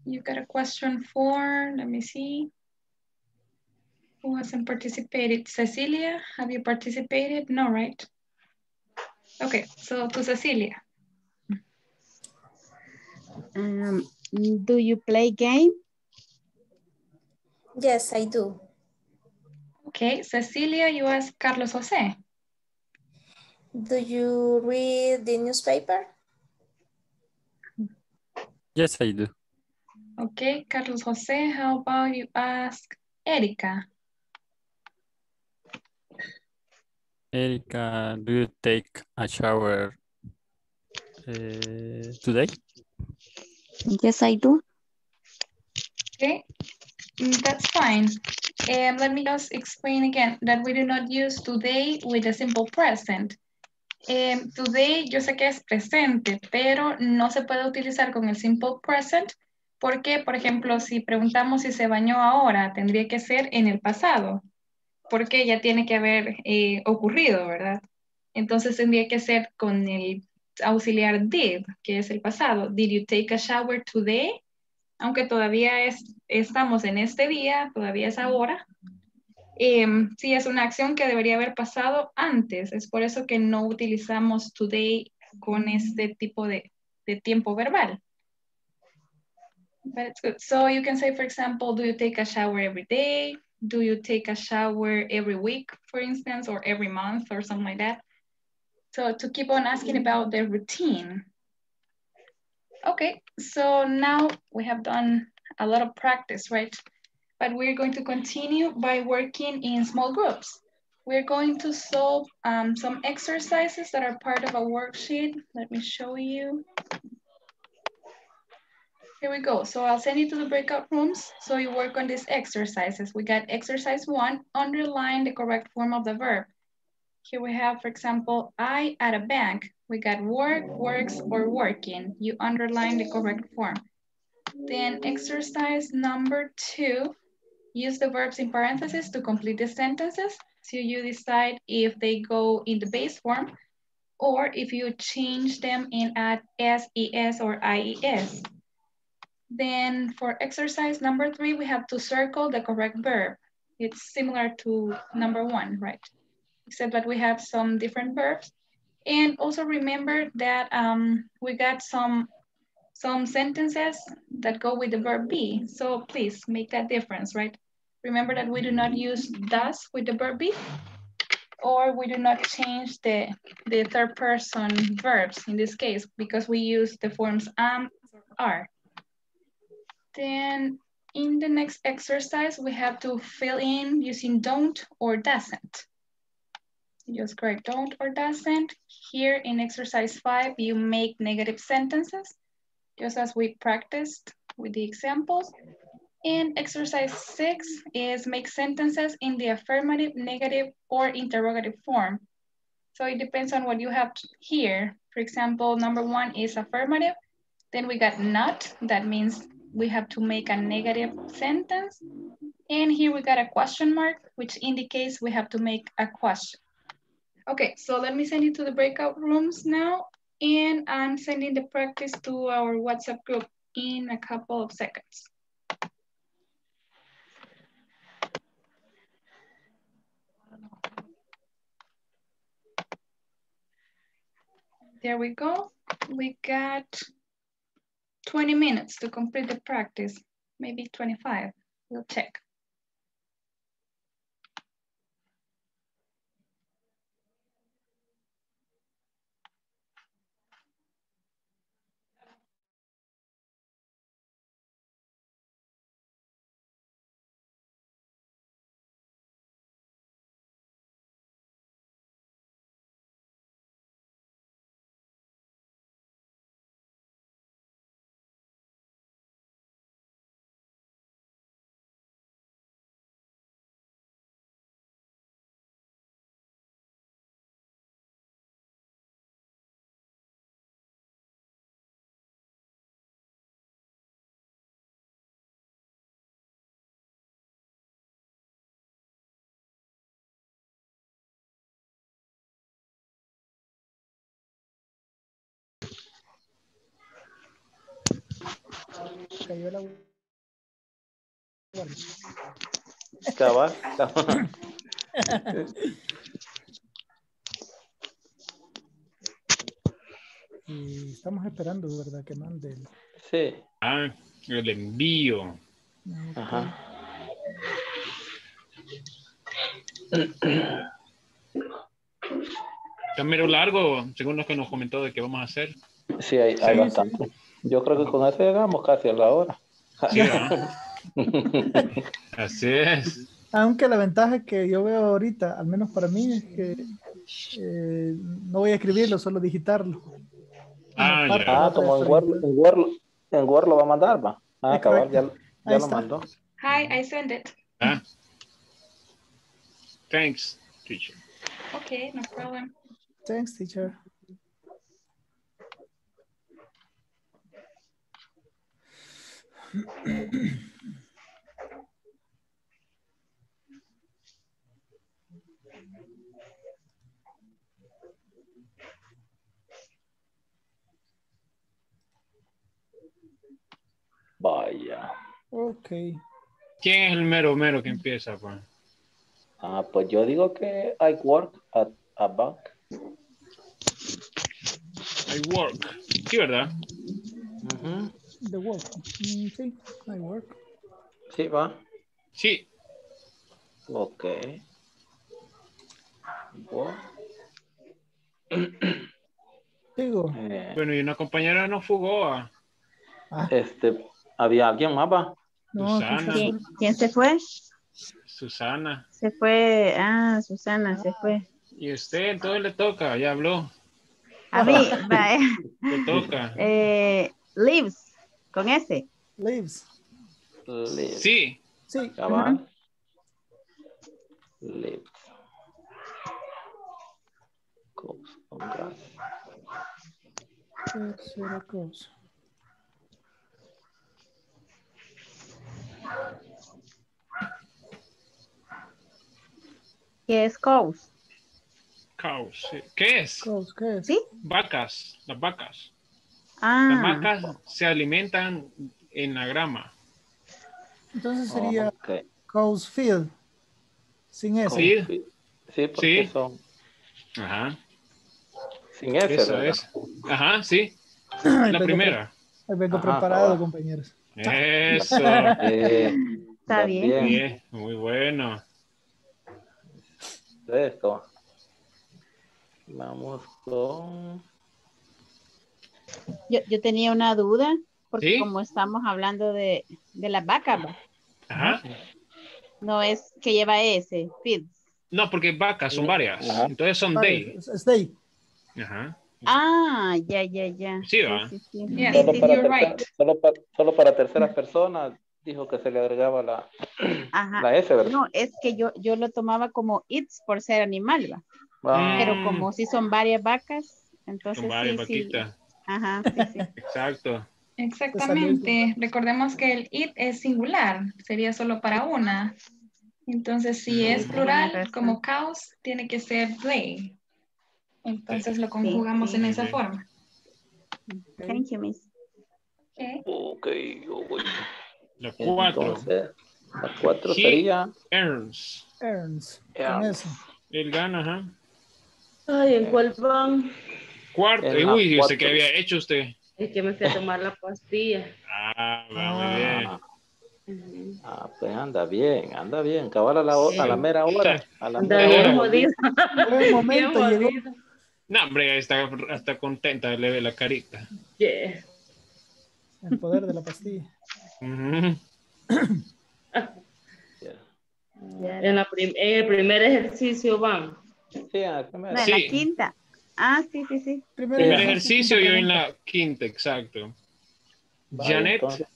you got a question for, let me see. Who hasn't participated? Cecilia, have you participated? No, right? Okay, so to Cecilia. Um, do you play game? Yes, I do. Okay, Cecilia, you ask Carlos Jose. Do you read the newspaper? Yes, I do. Okay, Carlos Jose, how about you ask Erika? Erica, do you take a shower uh, today? Yes, I do. Okay, mm, that's fine. Um, let me just explain again that we do not use today with a simple present. Um, today yo sé que es presente, pero no se puede utilizar con el simple present porque, por ejemplo, si preguntamos si se bañó ahora, tendría que ser en el pasado, porque ya tiene que haber eh, ocurrido, ¿verdad? Entonces tendría que ser con el auxiliar did, que es el pasado. Did you take a shower today? Aunque todavía es, estamos en este día, todavía es ahora. Em, sí, es una acción que debería haber pasado antes. Es por eso que no utilizamos today con este tipo de, de tiempo verbal. But it's good. So you can say, for example, do you take a shower every day? Do you take a shower every week, for instance, or every month or something like that? So to keep on asking about the routine. Okay, so now we have done a lot of practice, right? But we're going to continue by working in small groups. We're going to solve um, some exercises that are part of a worksheet. Let me show you. Here we go. So I'll send you to the breakout rooms so you work on these exercises. We got exercise one, underline the correct form of the verb. Here we have, for example, I at a bank. We got work, works, or working. You underline the correct form. Then exercise number two, use the verbs in parentheses to complete the sentences. So you decide if they go in the base form or if you change them and add SES or IES. Then for exercise number three, we have to circle the correct verb. It's similar to number one, right? Except that we have some different verbs. And also remember that um, we got some, some sentences that go with the verb be. So please make that difference, right? Remember that we do not use does with the verb be, or we do not change the, the third person verbs in this case, because we use the forms am or are. Then in the next exercise, we have to fill in using don't or doesn't. Just correct don't or doesn't. Here in exercise five, you make negative sentences, just as we practiced with the examples. And exercise six is make sentences in the affirmative, negative, or interrogative form. So it depends on what you have here. For example, number one is affirmative. Then we got not, that means we have to make a negative sentence. And here we got a question mark, which indicates we have to make a question. Okay, so let me send you to the breakout rooms now. And I'm sending the practice to our WhatsApp group in a couple of seconds. There we go. We got 20 minutes to complete the practice, maybe 25, we'll check. Cayó la guardia. Cabal, cabal. Y estamos esperando, ¿verdad? Que mande el... Sí. Ah, el envío. Ajá. Está mero largo, según lo que nos comentó de que vamos a hacer. Sí, hay, hay Sí, bastante. Yo creo que con eso llegamos casi a la hora. Así es. Aunque la ventaja que yo veo ahorita, al menos para mí, es que eh, no voy a escribirlo, solo digitarlo. Ah, Ah, como en Word, en Word, en Word lo va a mandar, va. Ah, Es cabal, ya, correcto. ya Ahí lo está. mandó. Hi, I sent it. Ah. Thanks, teacher. Okay, no problem. Thanks, teacher. Vaya. Ok. ¿Quién es el mero mero que empieza, pues? Ah, pues yo digo que I work at a bank. I work. Sí, ¿verdad? Ujú. The work. Mm, sí, I work. Sí, va. Sí. Ok. Digo, Eh, Bueno, y una compañera nos fugó. ah. Este, había alguien más, va. No, aquí Susana. está ¿Quién, solo- quién se fue? Susana. Se fue. Ah, Susana se fue. Y usted, entonces le toca, ya habló. A mí, va, eh, Le toca. eh, Lives, con S. Leaves. Live. Sí. Sí. Cabal. Live. Goes on grass. ¿Qué será cosa? ¿Qué es cows? Cows. sí. ¿Qué es? Cows, ¿Qué es? ¿Sí? Vacas. Las vacas. Las Ah, vacas se alimentan en la grama. Entonces sería Ok. Cows Field. Sin S. Sí. Sí, sí, porque Sí. son Ajá. sin S, Eso ¿verdad? es. Ajá, sí. Ay, La vengo primera. vengo Ajá, preparado, compañeros. Eso. Eh, Está bien. Bien, muy bueno. Esto. Vamos con... yo, yo tenía una duda, porque ¿Sí? como estamos hablando de, de las vacas, ¿va? Ajá. no es que lleva S, feed. No, porque vacas son varias. Ajá. Entonces son day. es- Stay. Ajá. Ah, ya, ya, ya. Sí, va. sí, sí. Yes, Solo para, you're tercera- right. solo, pa- solo para terceras personas dijo que se le agregaba la, Ajá. la S, ¿verdad? No, es que yo, yo lo tomaba como it's por ser animal, ¿va? Ah, Pero como si son varias vacas, entonces Son varias sí, sí. vaquitas. Ajá, sí, sí. Exacto. Exactamente. Recordemos que el it es singular, sería solo para una. Entonces, si es plural, como cows, tiene que ser they. Entonces lo conjugamos sí. en esa forma. Thank you, miss. Ok. ok. La cuatro. Entonces, la cuatro He sería... earns. Earns. Con Earns. S. Él gana, ajá. Ay, ¿en cuál van? Cuarto. La Uy, yo sé cuatro. que había hecho usted. Es que me fui a tomar la pastilla. Ah, va muy bien. Ah, Ujú. ah, pues anda bien, anda bien. Cabal a la, a la mera hora. A la Anda mera bien hora. jodido. Buen Bien momento llegó. No, hombre, está, está contenta, le ve la carita. Yeah. El poder de la pastilla. En, la en el primer ejercicio van. Sí, a la primera. No, en Sí. la quinta. Ah, sí, sí, sí. Primer ejercicio, ejercicio yo en la quinta, exacto. Vale, Janet, entonces,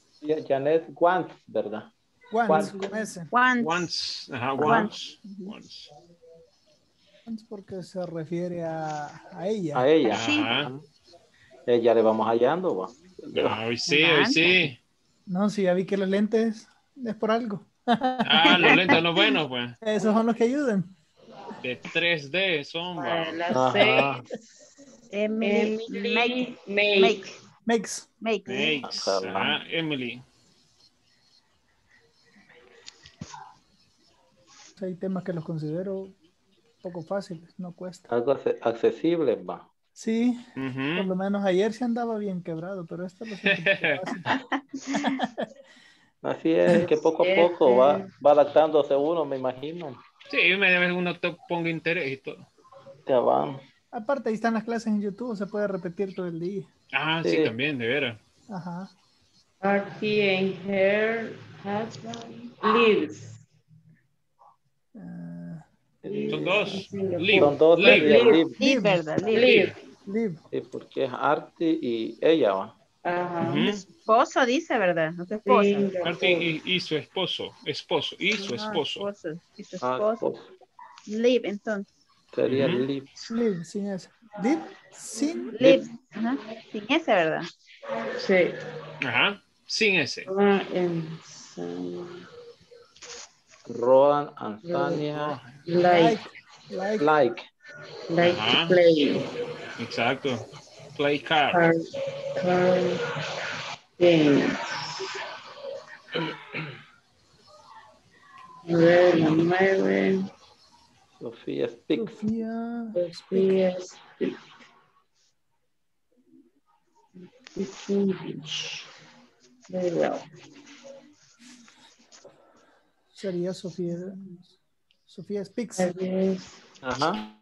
Janet wants, ¿verdad? Once, Once. con S. Once. once, ajá, Once. once, once. Once porque se refiere a, a ella. A ella. Sí. Ajá. Eh, ya le vamos hallando, va. Ah, hoy sí, hoy sí. No, sí, ya vi que los lentes es por algo. Ah, los lentes no buenos, pues. Esos son los que ayudan. De 3D son, Para va. la seis. Emily, Emily, make, make. make, Makes. make. Makes, Ajá. ajá, Emily. Hay temas que los considero poco fáciles, no cuesta. Algo accesible, va. Sí, por lo menos ayer sí andaba bien quebrado, pero esto lo. Así es, que poco a poco va, va adaptándose uno, me imagino. Sí, media vez uno te ponga interés y todo. Ya van. Aparte, ahí están las clases en YouTube, se puede repetir todo el día. Ah, sí, Sí. también, de veras. Ajá. Artie and her husband lives. Ah, Son dos. Live. Son dos Live. Live. live. Live, ¿verdad? Live. Live. porque es Arti y ella va. Ajá. Esposo dice, ¿verdad? No tu esposa. Singapore. Martín y, y su esposo, esposo, y su Ah, esposo. esposo. Y su Ah, esposo. Live, entonces. sería Ujú. live. Live, sin S. Live, sin Live. Ajá. Sin ese, ¿verdad? Sí. Ajá, sin ese. Ah, en Roan, Ansania, Like, like, like. like Ajá. to play. Exacto. Play card. Card, card games. A ver, la nueve. Sofía speaks. Sofía. Los días. Speak English. Very well. Sería Sofía. Sofía Speaks. Ajá.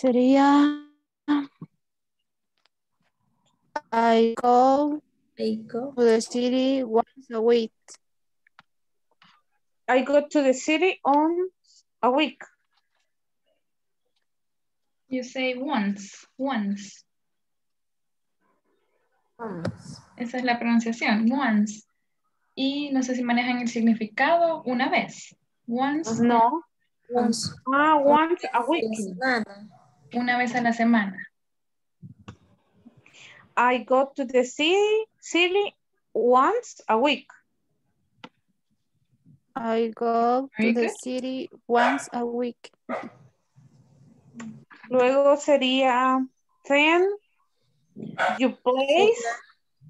Sería I go I go. to the city once a week. I go to the city on a week. You say once, once. Once. Esa es la pronunciación, once. Y no sé si manejan el significado una vez. Once, No. Once. Ah, once a week. Una vez a la semana. I go to the city, city once a week. I go Very to the city once a week. Luego sería then you play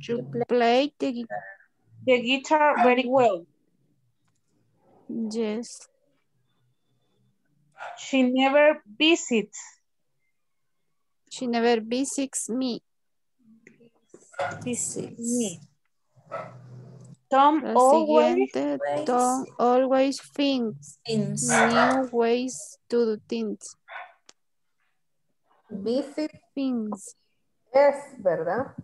You play the gui- the guitar very well. yes. She never visits. She never visits me. Visits. me. Tom always Tom always thinks Things. new ways to do things. Visit Things. es, ¿verdad?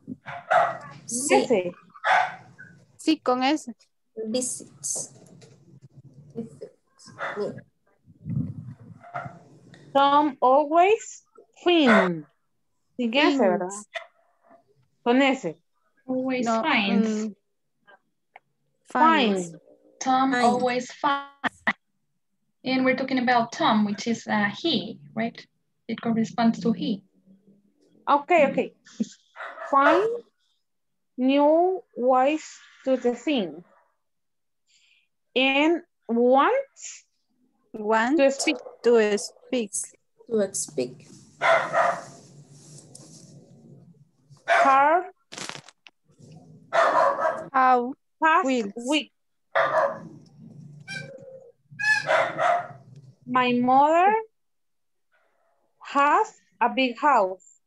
Sí. Sí, con eso. Visits. Visit. Me. Tom always thinks. Sin ese, ¿verdad? Thinks. Con ese. Always No, finds. mm, Fine. finds. Tom Finds. always finds. And we're talking about Tom, which is uh, he, right? It corresponds to he. Okay, okay. Find new ways to the thing. And want Want to speak. to speak. To speak. Hard How past Wheels. week. My mother has a big house.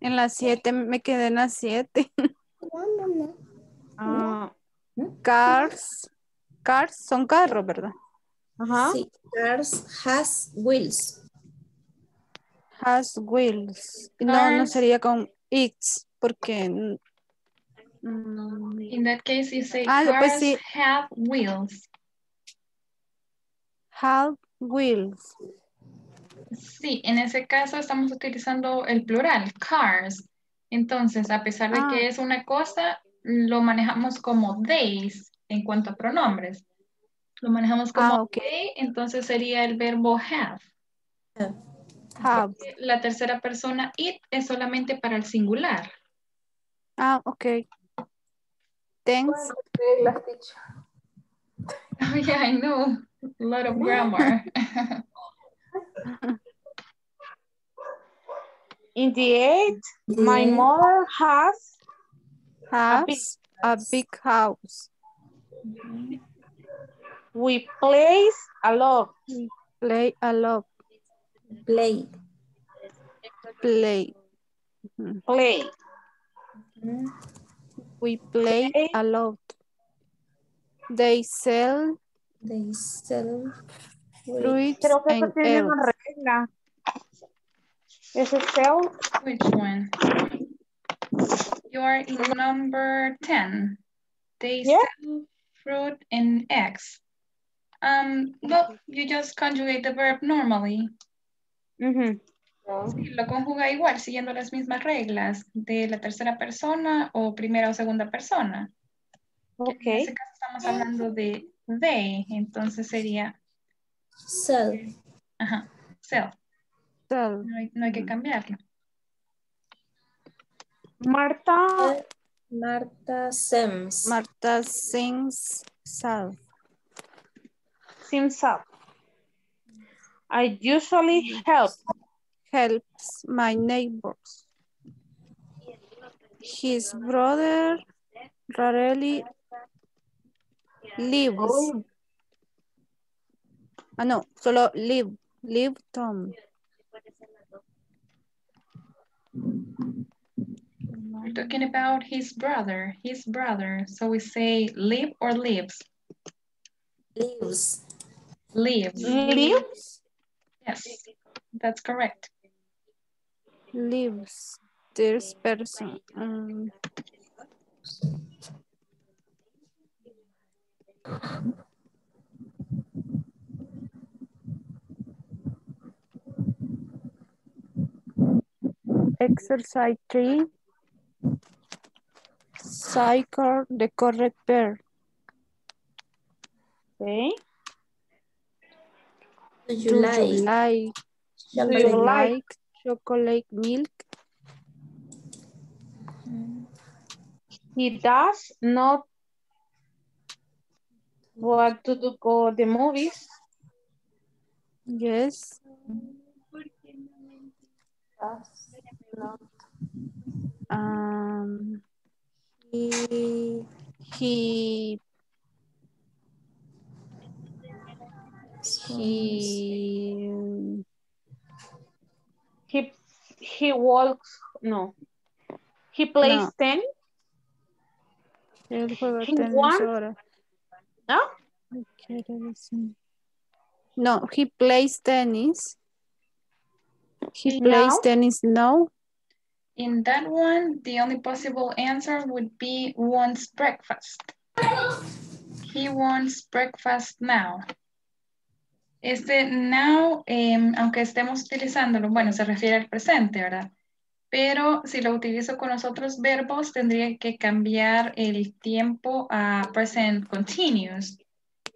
En las siete, me quedé en las siete. Ah, Cars. Cars son carros, ¿verdad? ajá. Sí. Cars has wheels. Has wheels. No, no sería con X, porque... mm, In that case, you say Ah, pues cars sí. have wheels. have wheels. Sí, en ese caso estamos utilizando el plural, cars. Entonces, a pesar de Ah. que es una cosa, lo manejamos como theys en cuanto a pronombres. Lo manejamos como Ah, ok. they, entonces sería el verbo have. Have. La tercera persona, it, es solamente para el singular. Ah, ok. Thanks. Oh, yeah, I know. A lot of grammar. In the eight, my Yeah. mother has Has a big house. we plays a lot. Play a lot. Play. Play. Play. Mm. We play Play. a lot. They sell They sell fruit. fruits Creo que eso and tiene herbs. una regla. Ese sell Which one? You are in number 10. They Yeah. sell fruit and eggs. Um, well, you just conjugate the verb normally. Sí, lo conjuga igual, siguiendo las mismas reglas de la tercera persona o primera o segunda persona. En Ok. este caso estamos hablando de they, entonces sería, Sell. ajá, sell. Sell. No hay, no hay que cambiarlo. Marta, Marta Sims. Marta sings sell. seems up. I usually help. Helps my neighbors. His brother rarely lives. Ah, no, solo live. Live Tom. We're talking about his brother, his brother. So we say live or lives. Lives. Lives. Lives? Yes, that's correct. Lives. This person. Um, exercise three. Cycle the correct verb. Okay. Do you Do like? you like? Do chocolate you milk? like chocolate milk? He does not want to do- go the movies. Yes. Um, He he he He he walks no. He plays No. tennis. él juega He tenis ahora. ¿No? ¿Qué quiere decir? No, he plays tennis. He plays Now? tennis now. In that one, the only possible answer would be wants breakfast. He wants breakfast now. Este now, em, aunque estemos utilizándolo, bueno, se refiere al presente, ¿verdad? Pero si lo utilizo con los otros verbos, tendría que cambiar el tiempo a present continuous.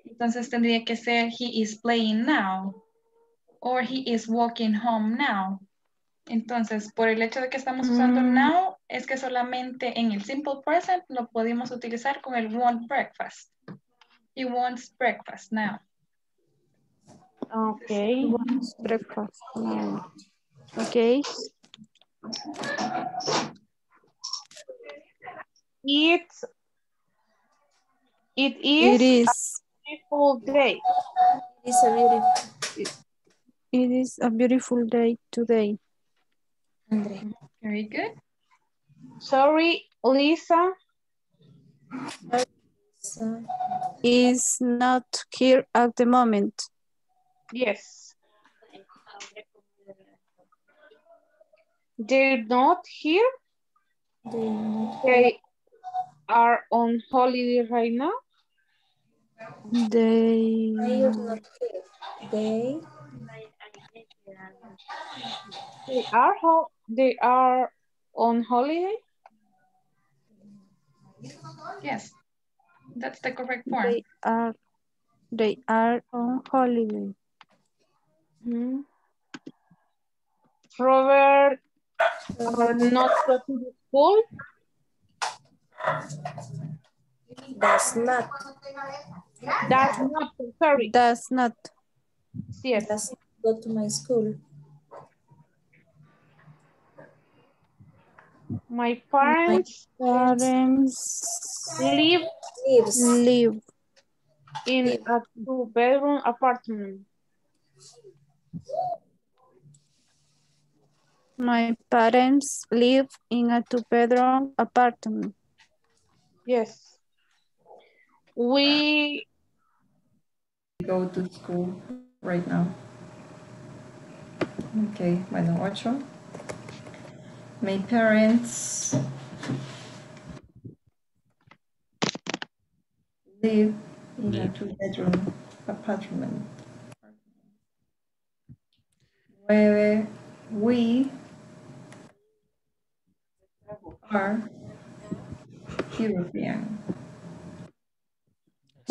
Entonces tendría que ser he is playing now or he is walking home now. Entonces, por el hecho de que estamos usando Mm. now, es que solamente en el simple present lo podemos utilizar con el want breakfast. He wants breakfast now. Okay. Wants breakfast now. Okay. It's it It is, is. a beautiful day. is a beautiful. It is a beautiful day today. Andre. Very good. Sorry, Lisa. So, Is not here at the moment. Yes. They're not here. do you know? They are on holiday right now. They They are not here. They They are ho- they are on holiday. Yes, that's the correct form. they are they are on holiday. Hmm. Robert are not go to the school. does not. That's not sorry. Does not. Yes. Does not go to my school. My parents Parents live Lives. live in a two bedroom apartment. My parents live in a two-bedroom apartment. Yes. We Go to school right now. Okay, bueno, ocho. My parents live in a two-bedroom apartment. Nueve, we are European.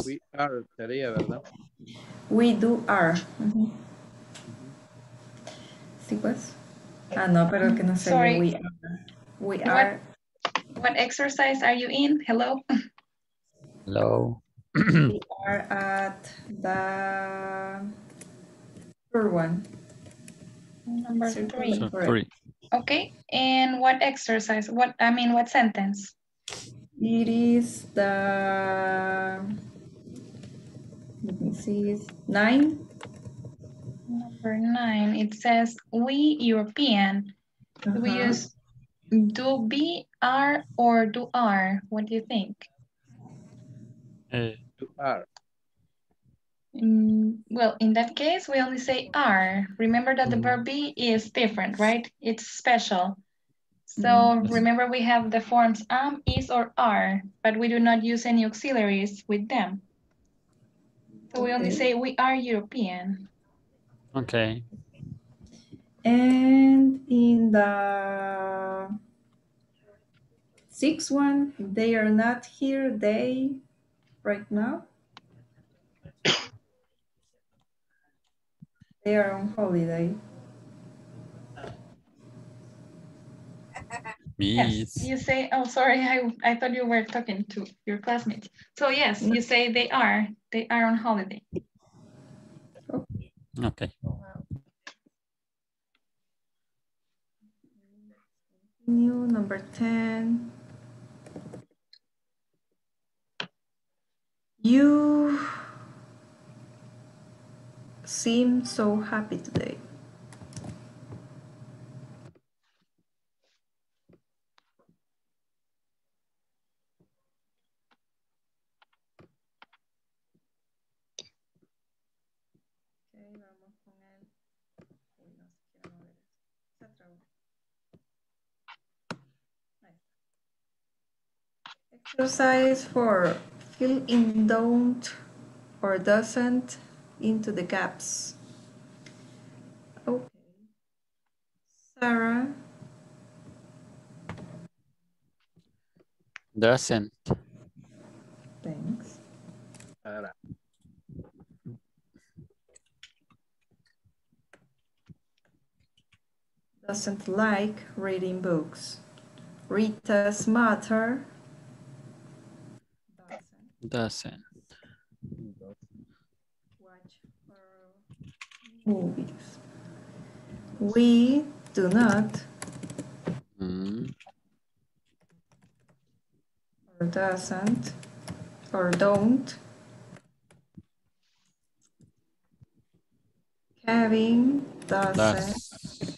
We are sería, ¿verdad? We do are. Ujú. Sí, pues. Ah, no, pero que no sé. Sorry. We are. We What? are. What exercise are you in? Hello? Hello. we are at the third one. Number Circle three. So three. Okay, and what exercise? What, I mean, what sentence? It is the. Let me see. It's nine. Number nine, it says we European. We Uh-huh. use do be, are, or do are? What do you think? Eh, You are. Mm, well, in that case, we only say are. Remember that the verb be is different, right? It's special. So remember we have the forms am, is, or are, but we do not use any auxiliaries with them. So we only Okay. say we are European. Okay. And in the sixth one, they are not here, they, right now. They are on holiday. Yes, Miss. you say, oh, sorry, I, I thought you were talking to your classmates. So yes, you say they are, they are on holiday. Okay. New number 10. You seem so happy today. Ok, vamos con el. Uy, no se quiere mover esto. Se trabó. Ahí está. Exercise for fill in don't or doesn't into the gaps. Okay. Sarah, Doesn't. thanks. Ahora, Doesn't like reading books. Rita's mother Doesn't. movies. We do not Mm. or doesn't or don't. Kevin doesn't Doesn't.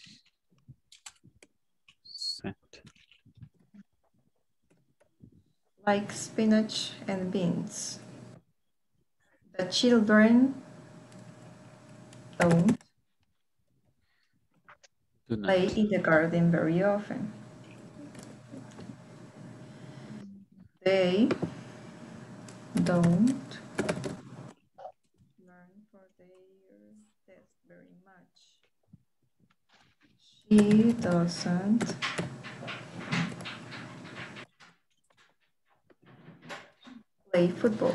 Like spinach and beans. The children don't play in the garden very often. They don't learn for their test very much. She doesn't play football.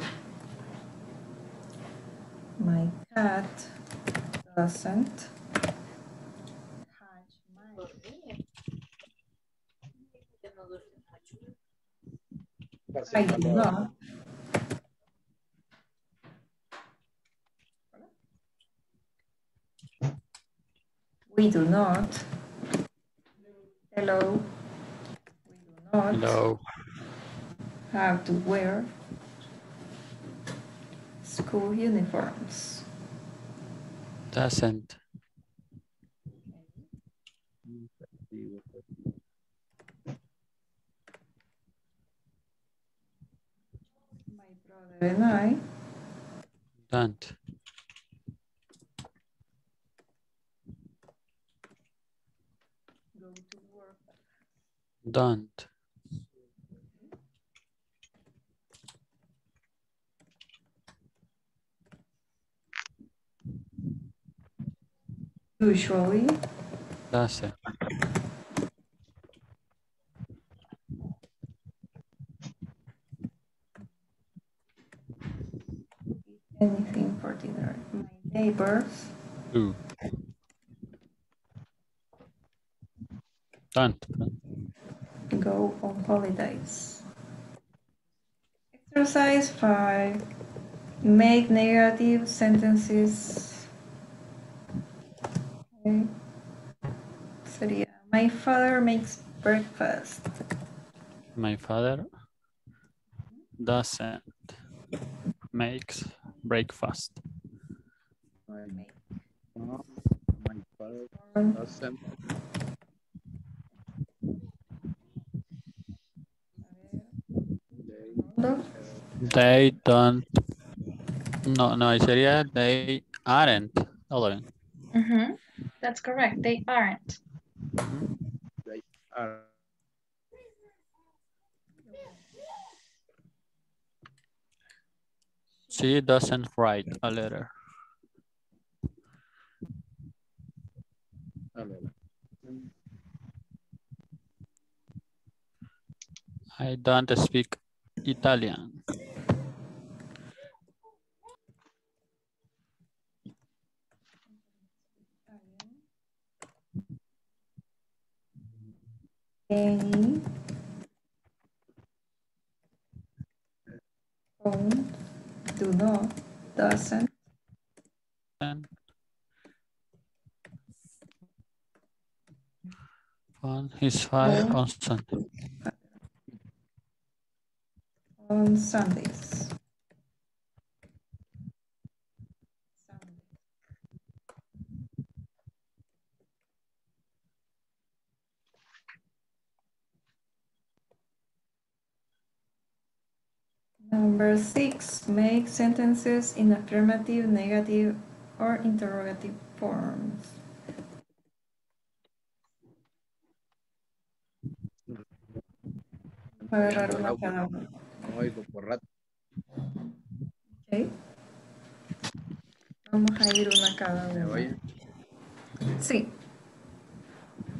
My cat doesn't hatch my I do not. We do not. Hello. We do not Hello. have to wear school uniforms. Doesn't. My brother and I Don't. go to work. Don't. Usually, Doesn't. anything for dinner. My neighbors Do. Don't. go on holidays. Exercise five. Make negative sentences. Okay. Sería, my father makes breakfast. My father doesn't makes breakfast. Or make no, my father doesn't. They don't No, no, sería they aren't. Eleven. Mhm. That's correct. They aren't. They are. She doesn't write a letter. I don't speak Italian. They don't, do not, doesn't, And on his father Oh. on Sunday. on Sundays. Number six, make sentences in affirmative, negative, or interrogative forms. Voy a agarrar una cada uno. No oigo por rato. Ok. Vamos a ir una cada ¿Me uno. oyen? Sí,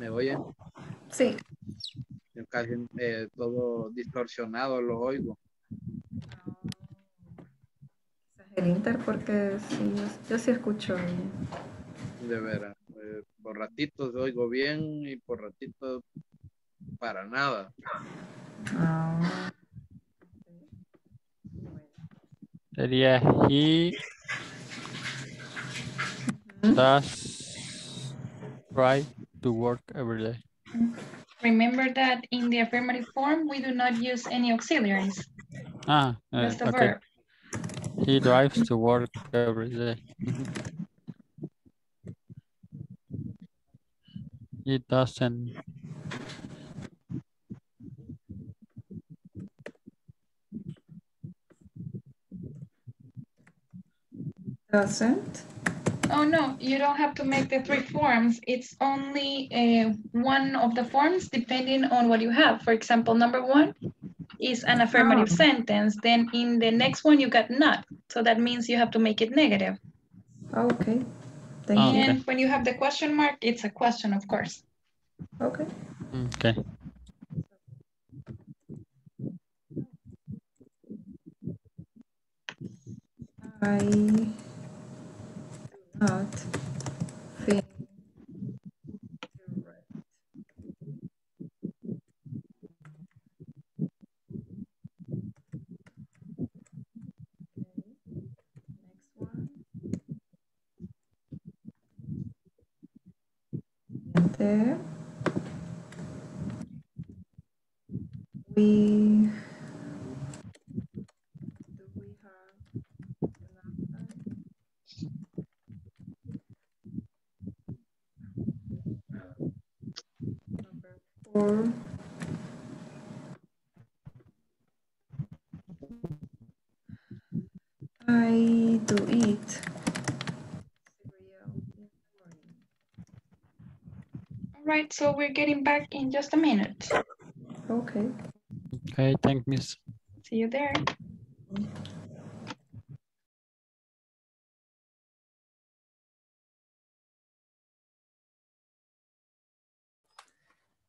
¿Me oyen? sí. Yo casi eh, todo distorsionado lo oigo. El Inter porque sí, yo, yo sí escucho bien. De veras. eh, por ratitos oigo bien y por ratitos para nada. Ah, Sería he does try to work every day. Remember that in the affirmative form, we do not use any auxiliaries. Ah, uh, Just a okay. verb. He drives to work every day. He doesn't. doesn't. Oh, no, you don't have to make the three forms. It's only uh, one of the forms depending on what you have. For example, number one is an affirmative Ah. sentence. Then in the next one, you got not. So that means you have to make it negative. Okay. Thank Ah, you. okay. And when you have the question mark, it's a question, of course. Okay. Okay. I do not feel correct. Okay. Next one. Siguiente. We do we have? Number four. I do eat cereal in the morning. All right, so we're getting back in just a minute. Okay. Okay, thank Miss. See you there.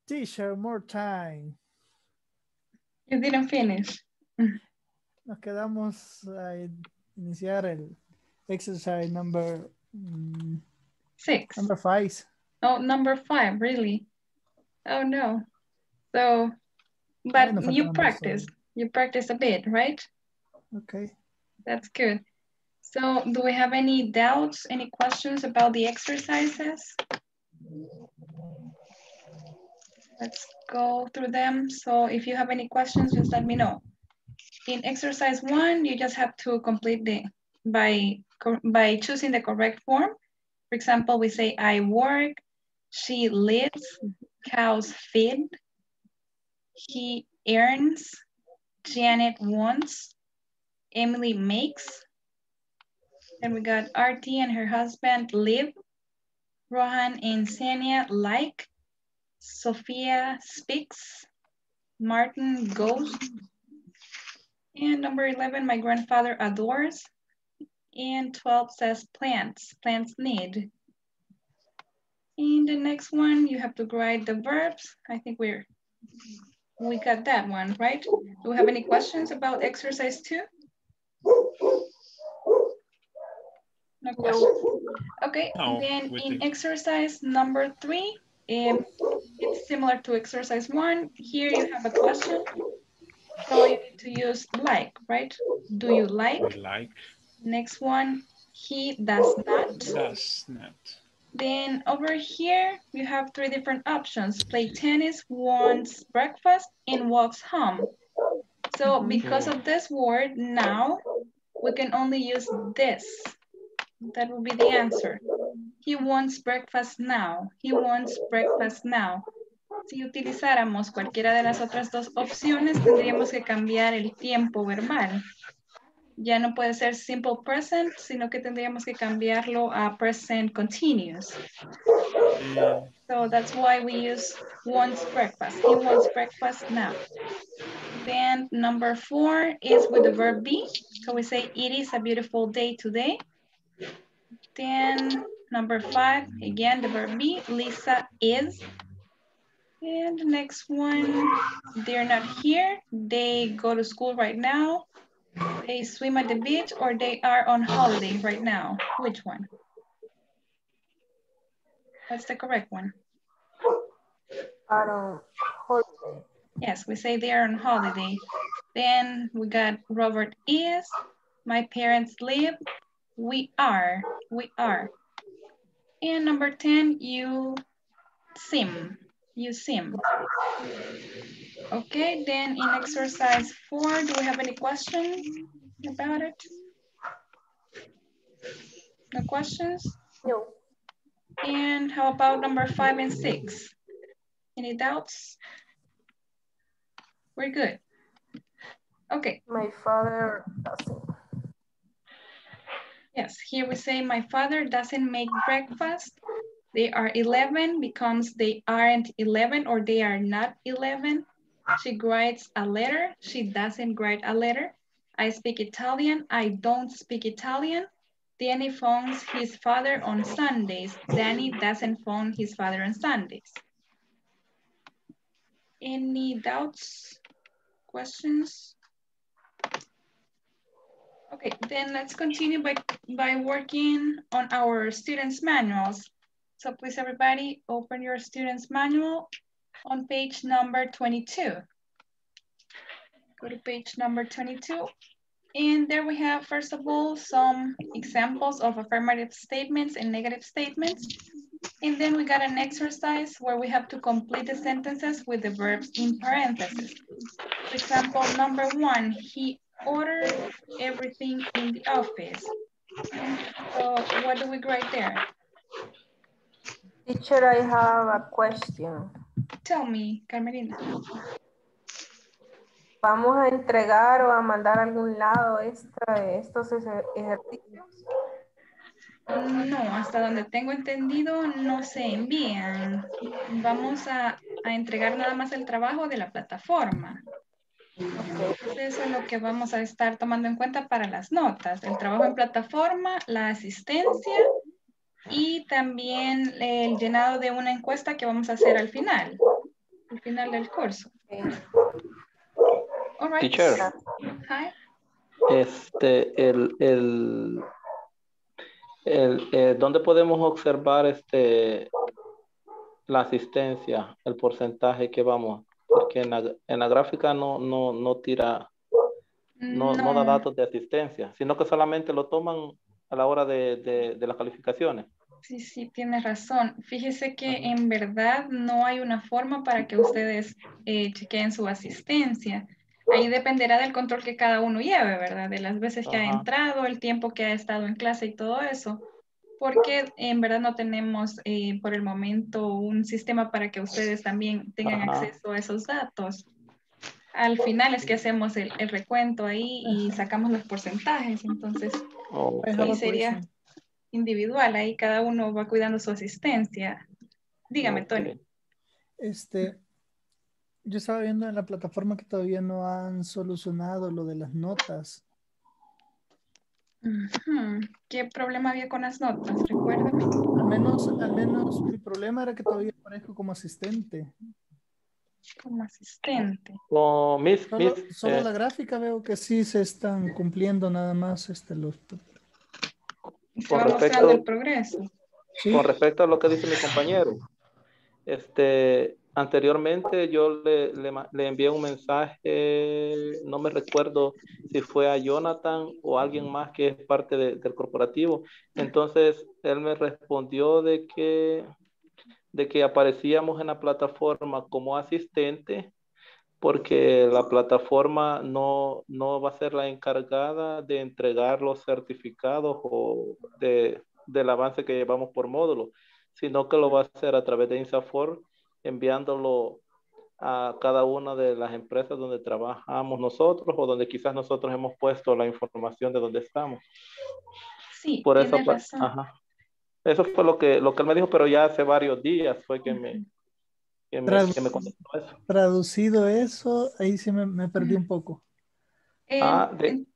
Teacher, more time. You didn't finish. Nos quedamos a iniciar el exercise number, mm, Six. number five. Oh, number five, really? Oh, no. So, but you practice. You practice a bit, right? Okay. That's good. So do we have any doubts, any questions about the exercises? Let's go through them. So if you have any questions, just let me know. In exercise one, you just have to complete the, by, by choosing the correct form. For example, we say, I work, she lives, cows feed, he earns, Janet wants, Emily makes, Then we got Artie and her husband live. Rohan and Senia like. Sophia speaks. Martin goes. And number 11, my grandfather adores. And 12 says plants, plants need. In the next one, you have to write the verbs. I think we're, we got that one, right? Do we have any questions about exercise two? No questions. Okay, No, then in did. exercise number three, um, it's similar to exercise one. Here you have a question. So you need to use like, right? Do you like? We like, Next one, he does not. does not. Then over here, you have three different options. Play tennis, wants breakfast, and walks home. So mm-hmm. because of this word now, we can only use this. That will be the answer. He wants breakfast now. He wants breakfast now. Si utilizáramos cualquiera de las otras dos opciones, tendríamos que cambiar el tiempo verbal. Ya no puede ser simple present, sino que tendríamos que cambiarlo a present continuous. So that's why we use wants breakfast. He wants breakfast now. Then number four is with the verb be. So we say it is a beautiful day today. Then number five, again, the verb be, Lisa is. And the next one, they're not here. They go to school right now. They swim at the beach or they are on holiday right now. Which one? That's the correct one? Are on holiday. Yes, we say they are on holiday. Then we got Robert is, my parents live, we are, we are. And number 10, you sim, you sim. Okay, then in exercise four, do we have any questions about it? No questions? No. And how about number five and six? Any doubts? We're good. Okay. My father doesn't. Yes, here we say my father doesn't make breakfast. They are 11 becomes they aren't 11 or they are not 11. She writes a letter. She doesn't write a letter. I speak Italian. I don't speak Italian. Danny phones his father on Sundays. Danny doesn't phone his father on Sundays. Any doubts, questions? Okay, then let's continue by, by working on our students' manuals. So please everybody open your students' manual on page number 22. Go to page number 22. And there we have, first of all, some examples of affirmative statements and negative statements. And then we got an exercise where we have to complete the sentences with the verbs in parentheses. For example, number one, he ordered everything in the office. So what do we write there? Teacher, I have a question. Tell me, Carmelina. ¿Vamos a entregar o a mandar a algún lado esta- estos ejer- ejercicios? No, hasta donde tengo entendido no se envían. Vamos a, a entregar nada más el trabajo de la plataforma. Entonces, Eso es lo que vamos a estar tomando en cuenta para las notas. El trabajo en plataforma, la asistencia y también el llenado de una encuesta que vamos a hacer al final, al final del curso. All right. Teacher. Hi. Este, el, el, el, eh, ¿dónde podemos observar este, la asistencia, el porcentaje que vamos? Porque en la, en la gráfica no, no, no tira, no, no da No. datos de asistencia, sino que solamente lo toman a la hora de, de, de las calificaciones. Sí, sí, tienes razón. Fíjese que en verdad no hay una forma para que ustedes eh, chequeen su asistencia. Ahí dependerá del control que cada uno lleve, ¿verdad? De las veces que ha entrado, el tiempo que ha estado en clase y todo eso. Porque en verdad no tenemos eh, por el momento un sistema para que ustedes también tengan acceso a esos datos. Al final es que hacemos el, el recuento ahí y sacamos los porcentajes. Entonces, Ahí sería individual, ahí cada uno va cuidando su asistencia. Dígame. Tony. Este, yo estaba viendo en la plataforma que todavía no han solucionado lo de las notas. ¿Qué problema había con las notas? Recuérdame. Al menos, al menos mi problema era que todavía aparezco como asistente. Como asistente. Con Miss, Solo, Miss, solo eh, la gráfica veo que sí se están cumpliendo nada más este, los... Se Con va respecto- el progreso. Con respecto a lo que dice mi compañero, este, anteriormente yo le, le le envié un mensaje, no me recuerdo si fue a Jonathan o alguien más que es parte de- del corporativo. Entonces, él me respondió de que, de que aparecíamos en la plataforma como asistente porque la plataforma no, no va a ser la encargada de entregar los certificados o de, del avance que llevamos por módulo, sino que lo va a hacer a través de INSAFOR, enviándolo a cada una de las empresas donde trabajamos nosotros o donde quizás nosotros hemos puesto la información de donde estamos. Sí, Por eso, razón. ajá. Eso fue lo que, lo que él me dijo, pero ya hace varios días fue que me, que me, Tradu- que me contestó eso. Traducido eso, ahí sí me, me perdí un poco. En- Ah, de-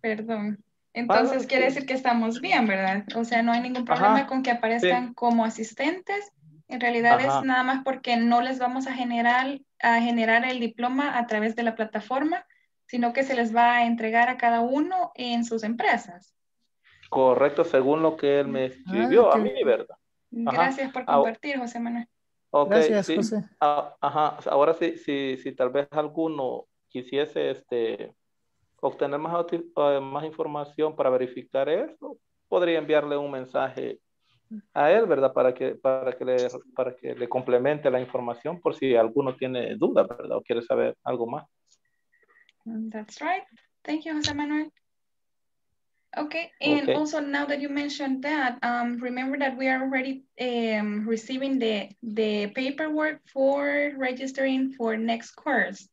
perdón. Entonces Ah, quiere sí. decir que estamos bien, ¿verdad? O sea, no hay ningún problema Ajá, con que aparezcan sí. como asistentes. En realidad Ajá. es nada más porque no les vamos a generar, a generar el diploma a través de la plataforma, sino que se les va a entregar a cada uno en sus empresas. Correcto, según lo que él me escribió Ah, a qué mí, ¿verdad? Ajá. Gracias por Ah, compartir, José Manuel. Ok, Gracias, sí. José. Ah, ajá. Ahora sí, sí, si tal vez alguno quisiese este, obtener más, eh, más información para verificar eso, podría enviarle un mensaje a él, ¿verdad? Para que, para que, le, para que le complemente la información por si alguno tiene duda, ¿verdad? O quiere saber algo más. That's right. Thank you, Jose Manuel. Okay, and Okay. also now that you mentioned that, um, remember that we are already um, receiving the, the paperwork for registering for next course.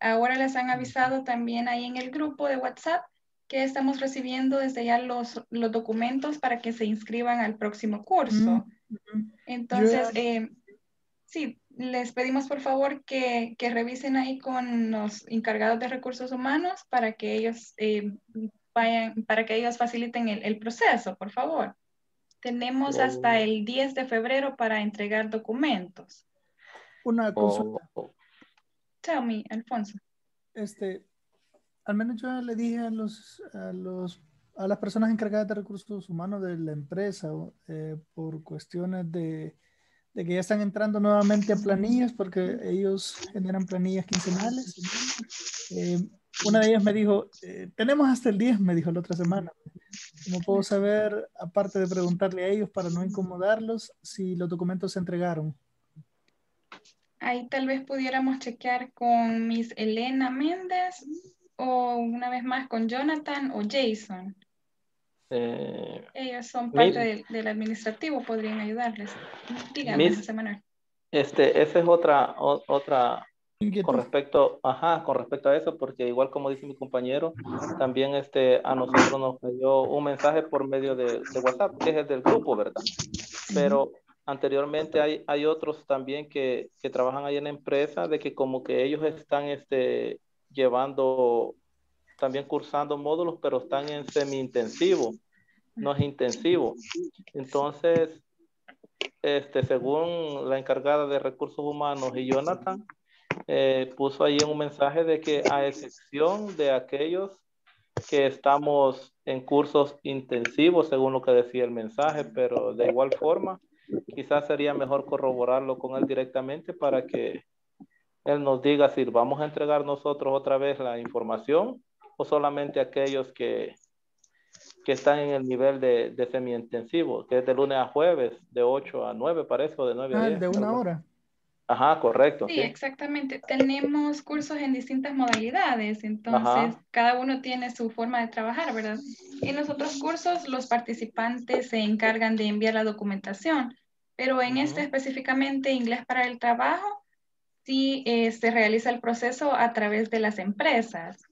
Ahora les han avisado también ahí en el grupo de WhatsApp que estamos recibiendo desde ya los, los documentos para que se inscriban al próximo curso. Entonces, eh, sí, les pedimos por favor que, que revisen ahí con los encargados de recursos humanos para que ellos eh, vayan, para que ellos faciliten el, el proceso, por favor. Tenemos hasta el 10 de febrero para entregar documentos. Una consulta. O- Tell me, Alfonso. Este, al menos yo le dije a los, a los, a las personas encargadas de recursos humanos de la empresa, eh, por cuestiones de, de que ya están entrando nuevamente a planillas, porque ellos generan planillas quincenales. Eh, una de ellas me dijo, eh, tenemos hasta el 10, me dijo la otra semana. ¿Cómo puedo saber, aparte de preguntarle a ellos para no incomodarlos, si los documentos se entregaron? Ahí tal vez pudiéramos chequear con Miss Elena Méndez o una vez más con Jonathan o Jason. eh, Ellos son Mi- parte del, del administrativo, podrían ayudarles. José Manuel. Este, esa es otra, o- otra. Con respecto, ajá, con respecto a eso, porque igual como dice mi compañero, también este, a nosotros nos cayó un mensaje por medio de, de WhatsApp, que es el del grupo, ¿verdad? Pero anteriormente hay, hay otros también que, que trabajan ahí en la empresa, de que como que ellos están este, llevando, también cursando módulos, pero están en semi-intensivo, no es intensivo. Entonces, este, según la encargada de recursos humanos y Jonathan, eh, puso ahí un mensaje de que a excepción de aquellos que estamos en cursos intensivos, según lo que decía el mensaje, pero de igual forma, quizás sería mejor corroborarlo con él directamente para que él nos diga si vamos a entregar nosotros otra vez la información o solamente aquellos que, que están en el nivel de, de semi-intensivo, que es de lunes a jueves, de 8 a 9 parece, o de 9 a Ah, 10. el de una hora. Ajá, correcto. Sí, sí. exactamente. Tenemos cursos en distintas modalidades, entonces Ajá. cada uno tiene su forma de trabajar, ¿verdad? En los otros cursos los participantes se encargan de enviar la documentación, pero en este específicamente inglés para el trabajo, sí eh, se realiza el proceso a través de las empresas.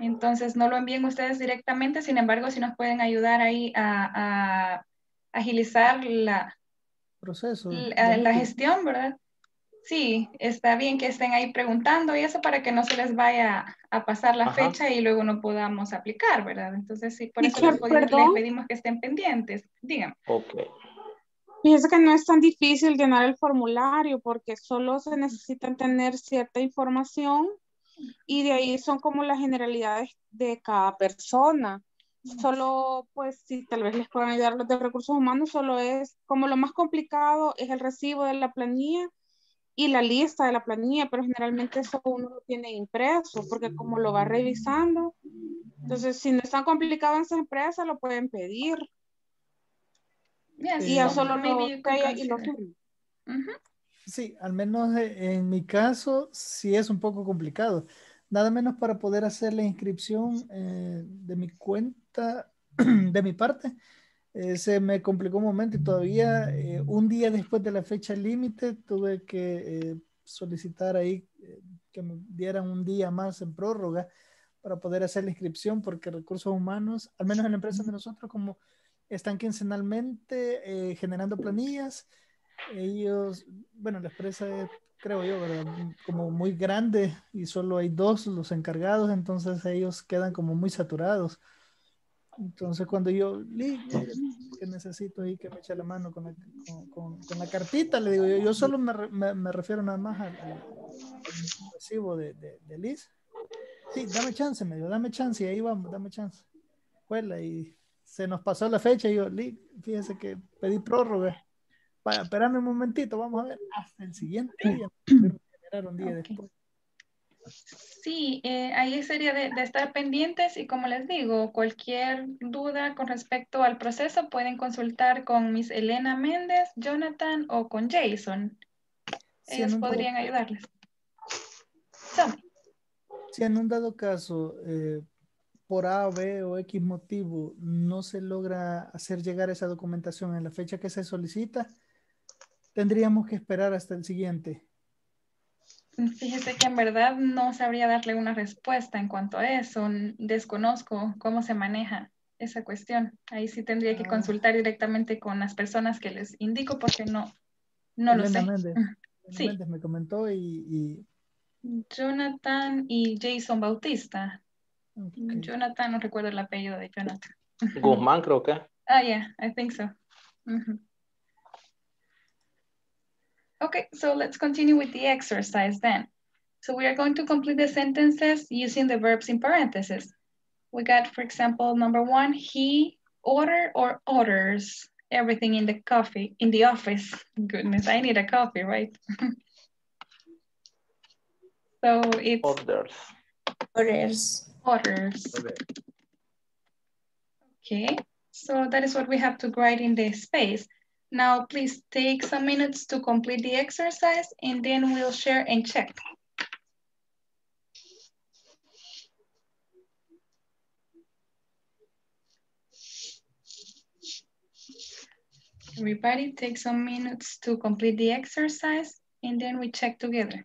Entonces no lo envíen ustedes directamente, sin embargo, si nos pueden ayudar ahí a, a agilizar la, Proceso. la, la gestión, ¿verdad? Sí, está bien que estén ahí preguntando y eso para que no se les vaya a pasar la Ajá. fecha y luego no podamos aplicar, ¿verdad? Entonces sí, por eso les, pedimos- les pedimos que estén pendientes. Díganme. Ok. Fíjese que no es tan difícil llenar el formulario porque solo se necesitan tener cierta información y de ahí son como las generalidades de cada persona. Solo, pues, si tal vez les puedan ayudar los de recursos humanos, solo es como lo más complicado es el recibo de la planilla y la lista de la planilla, pero generalmente eso uno lo tiene impreso porque como lo va revisando. Entonces, si no es tan complicado en esa empresa, lo pueden pedir. Yes, Y ya so solo lo y lo firma. Ujú. Sí, al menos en mi caso sí es un poco complicado. Nada menos para poder hacer la inscripción eh, de mi cuenta, de mi parte, eh, se me complicó un momento y todavía eh, un día después de la fecha límite tuve que eh, solicitar ahí eh, que me dieran un día más en prórroga para poder hacer la inscripción porque recursos humanos, al menos en la empresa de nosotros, como están quincenalmente generando planillas, ellos, bueno, la empresa es, creo yo, ¿verdad? como muy grande y solo hay dos los encargados, entonces ellos quedan como muy saturados. Entonces cuando yo, "Lee, mire, que necesito ahí que me eche la mano con la, con, con- con la cartita, le digo yo, yo solo me, me- me refiero nada más al, recibo de, de, de Liz. Sí, dame chance, me dijo, dame chance, y ahí vamos, dame chance. Cuela, y se nos pasó la fecha, y yo, Lee, fíjese que pedí prórroga. Para, espérame un momentito, vamos a ver, hasta el siguiente día, un día después. Sí, eh, ahí sería de, de estar pendientes y como les digo, cualquier duda con respecto al proceso pueden consultar con Miss Elena Méndez, Jonathan o con Jason. Si Ellos dado- podrían ayudarles. So, Si en un dado caso, eh, por A, B o X motivo, no se logra hacer llegar esa documentación en la fecha que se solicita, tendríamos que esperar hasta el siguiente. Fíjese que en verdad no sabría darle una respuesta en cuanto a eso. Desconozco cómo se maneja esa cuestión. Ahí sí tendría que Ah. consultar directamente con las personas que les indico porque no, no lo sé. Méndez, Sí. Méndez me comentó y, y- Jonathan y Jason Bautista. Jonathan, no recuerdo el apellido de Jonathan. Guzmán creo que. Ah, yeah, I think so. Okay, so let's continue with the exercise then. So we are going to complete the sentences using the verbs in parentheses. We got, for example, number one, he order or orders everything in the coffee, in the office. Goodness, I need a coffee, right? so it's Orders. Orders. orders. Okay, so that is what we have to write in the space. Now please take some minutes to complete the exercise and then we'll share and check. Everybody take some minutes to complete the exercise and then we check together.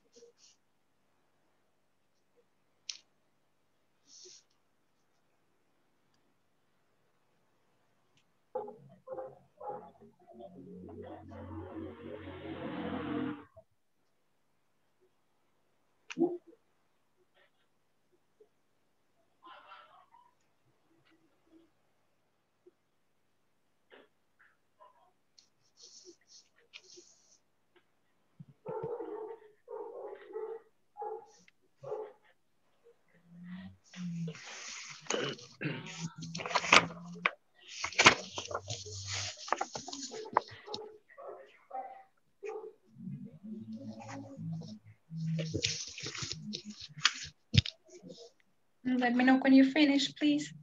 Let me know when you finish, please.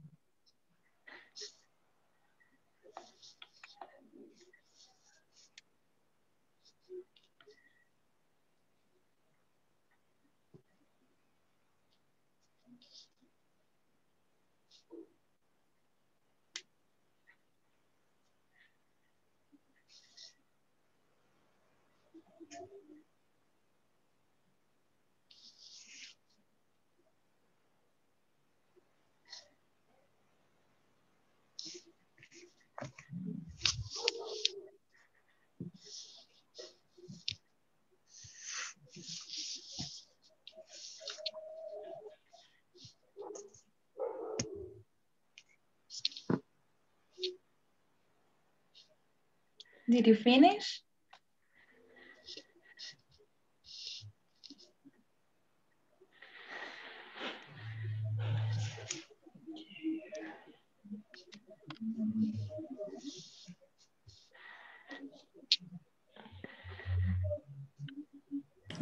Did you finish?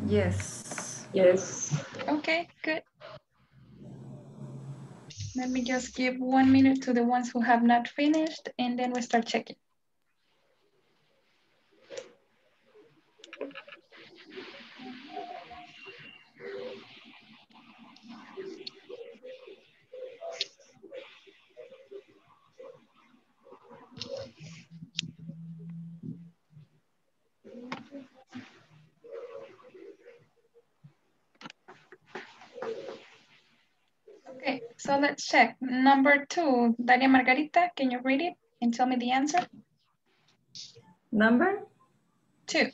Yes. Yes. Okay, good. Let me just give one minute to the ones who have not finished and then we start checking. Okay, so let's check. Number two, Daria Margarita, can you read it and tell me the answer? Number? Two.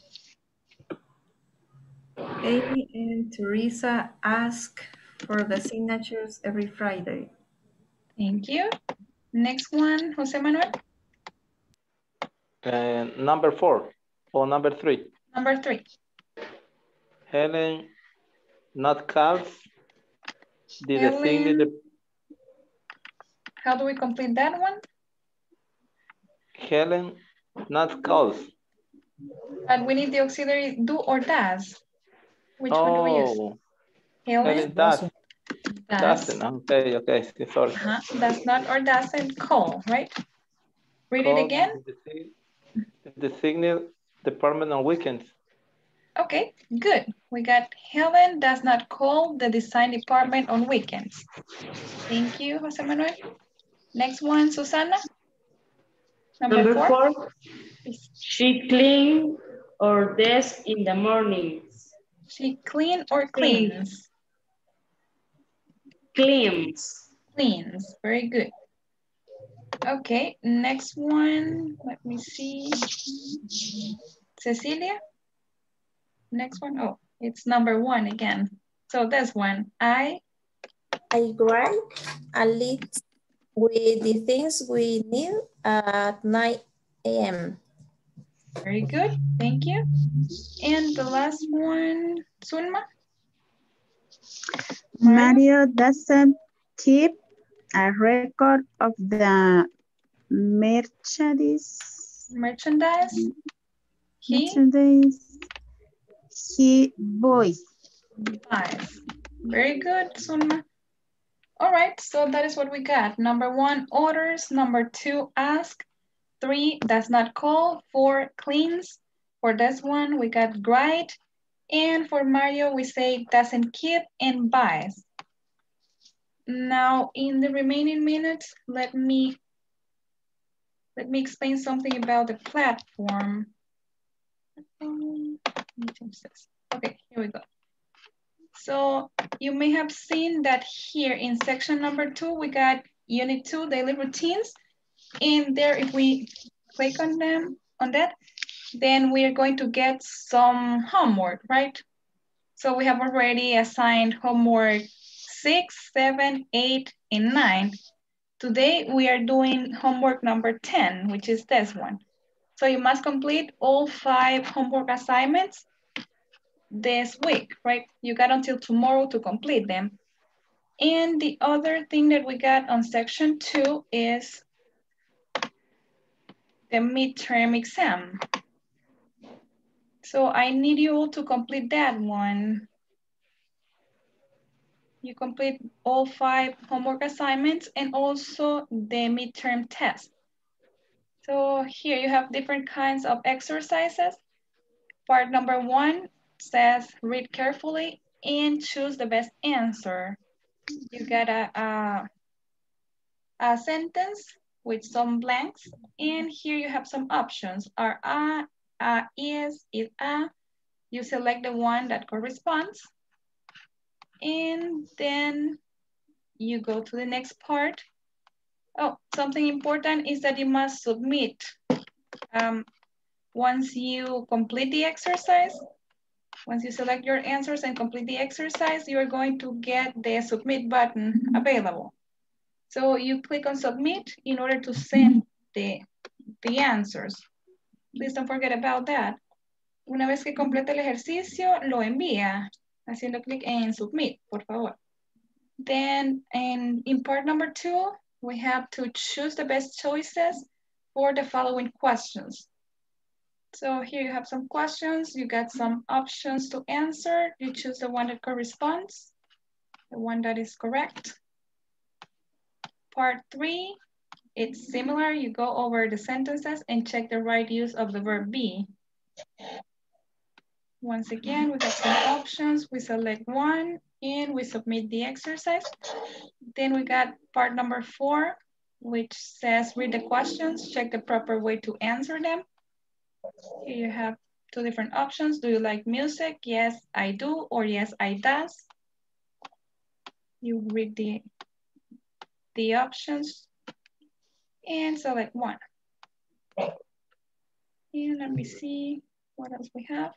Amy and Teresa ask for the signatures every Friday. Thank you. Next one, Jose Manuel. And number four or number three. Number three. Helen, not calls. Did the thing Helen. the How do we complete that one? Helen, not calls. And we need the auxiliary do or does. Which one do we use? Oh, Helen Helen does. does, Doesn't. Okay, okay. Sorry. uh-huh, does not or doesn't call, right? Read it again. The, the signal department on weekends. Okay, good. We got Helen does not call the design department on weekends. Thank you, Jose Manuel. Next one, Susana. Number, Number four. four, she clean or desk in the mornings. She clean or cleans? Cleans. Cleans, very good. Okay, next one, let me see. Cecilia? Next one, oh, it's number one again. So this one, I, I write a list with the things we need at 9 a.m. very good, thank you. And the last one, Zulma? Mario doesn't keep a record of the merchandise. Merchandise? He Merchandise he buys. Very good, Zulma. All right, so that is what we got. Number one, orders. Number two, ask. Three, does not call. Four, cleans. For this one, we got grind. And for Mario, we say doesn't keep and buys. Now, in the remaining minutes, let me let me explain something about the platform. Um, let me change this. Okay, here we go. So you may have seen that here in section number two, we got unit two, daily routines. And there, if we click on them, on that, then we are going to get some homework, right? So we have already assigned homework six, seven, eight, and nine. Today we are doing homework number 10, which is this one. So you must complete all five homework assignments this week, right? You got until tomorrow to complete them. And the other thing that we got on section two is the midterm exam. So I need you all to complete that one. You complete all five homework assignments and also the midterm test. So here you have different kinds of exercises. Part number one says read carefully and choose the best answer. You get a, a, a sentence with some blanks and here you have some options are a, a is, is a. You select the one that corresponds and then you go to the next part. Oh, something important is that you must submit. Um, once you complete the exercise, once you select your answers and complete the exercise, you're going to get the submit button available. So you click on submit in order to send the, the answers. Please don't forget about that. Una vez que complete el ejercicio, lo envía haciendo clic en submit, por favor. Then in, in part number two, we have to choose the best choices for the following questions. So here you have some questions. You got some options to answer. You choose the one that corresponds, the one that is correct. Part three, it's similar. You go over the sentences and check the right use of the verb be. Once again, we have some options. We select one and we submit the exercise. Then we got part number four, which says read the questions, check the proper way to answer them. Here you have two different options. Do you like music? Yes, I do, or yes, I does. You read the, the options and select one. And let me see what else we have.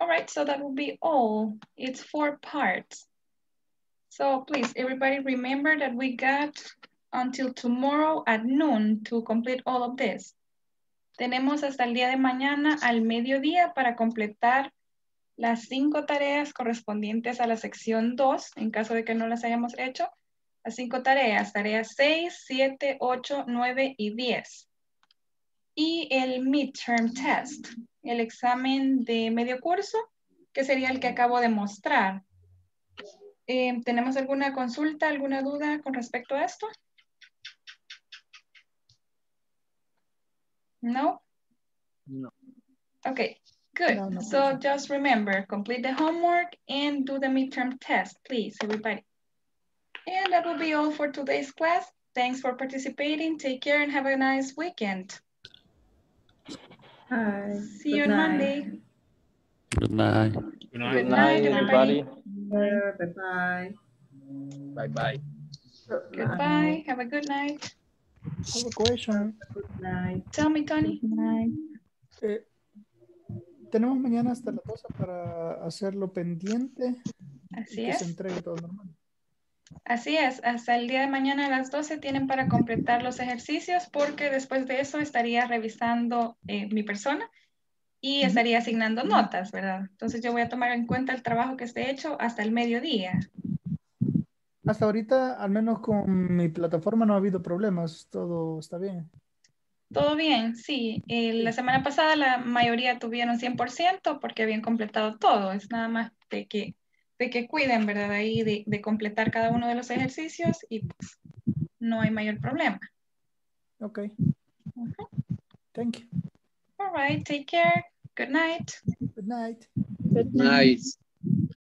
All right, so that will be all. It's four parts. So please, everybody remember that we got until tomorrow at noon to complete all of this. Tenemos hasta el día de mañana al mediodía para completar las cinco tareas correspondientes a la sección 2, en caso de que no las hayamos hecho. Las cinco tareas, tareas 6, 7, 8, 9 y 10. Y el midterm test, el examen de medio curso, que sería el que acabo de mostrar. Eh, ¿Tenemos alguna consulta, alguna duda con respecto a esto? No? No. Okay, good. No, no so just remember, complete the homework and do the midterm test, please, everybody. And that will be all for today's class. Thanks for participating. Take care and have a nice weekend. Hi. See you on Monday. Good night. Good Good night. night, everybody. Bye-bye. Bye-bye. Goodbye. Have a good night. I have a question. Good night. Tell me, Tony. Eh, tenemos mañana hasta las 12 para hacerlo pendiente y Así que se entregue todo normal. Así es, hasta el día de mañana a las 12 tienen para completar los ejercicios porque después de eso estaría revisando eh, mi persona y estaría asignando notas, ¿verdad? Entonces yo voy a tomar en cuenta el trabajo que esté hecho hasta el mediodía. Hasta ahorita, al menos con mi plataforma, no ha habido problemas. Todo está bien. Todo bien, sí. Eh, la semana pasada la mayoría tuvieron 100% porque habían completado todo. Es nada más de que, de que cuiden, ¿verdad? Ahí de, de completar cada uno de los ejercicios y pues no hay mayor problema. Ok. Thank you. All right, take care. Good night. Good night. Nice.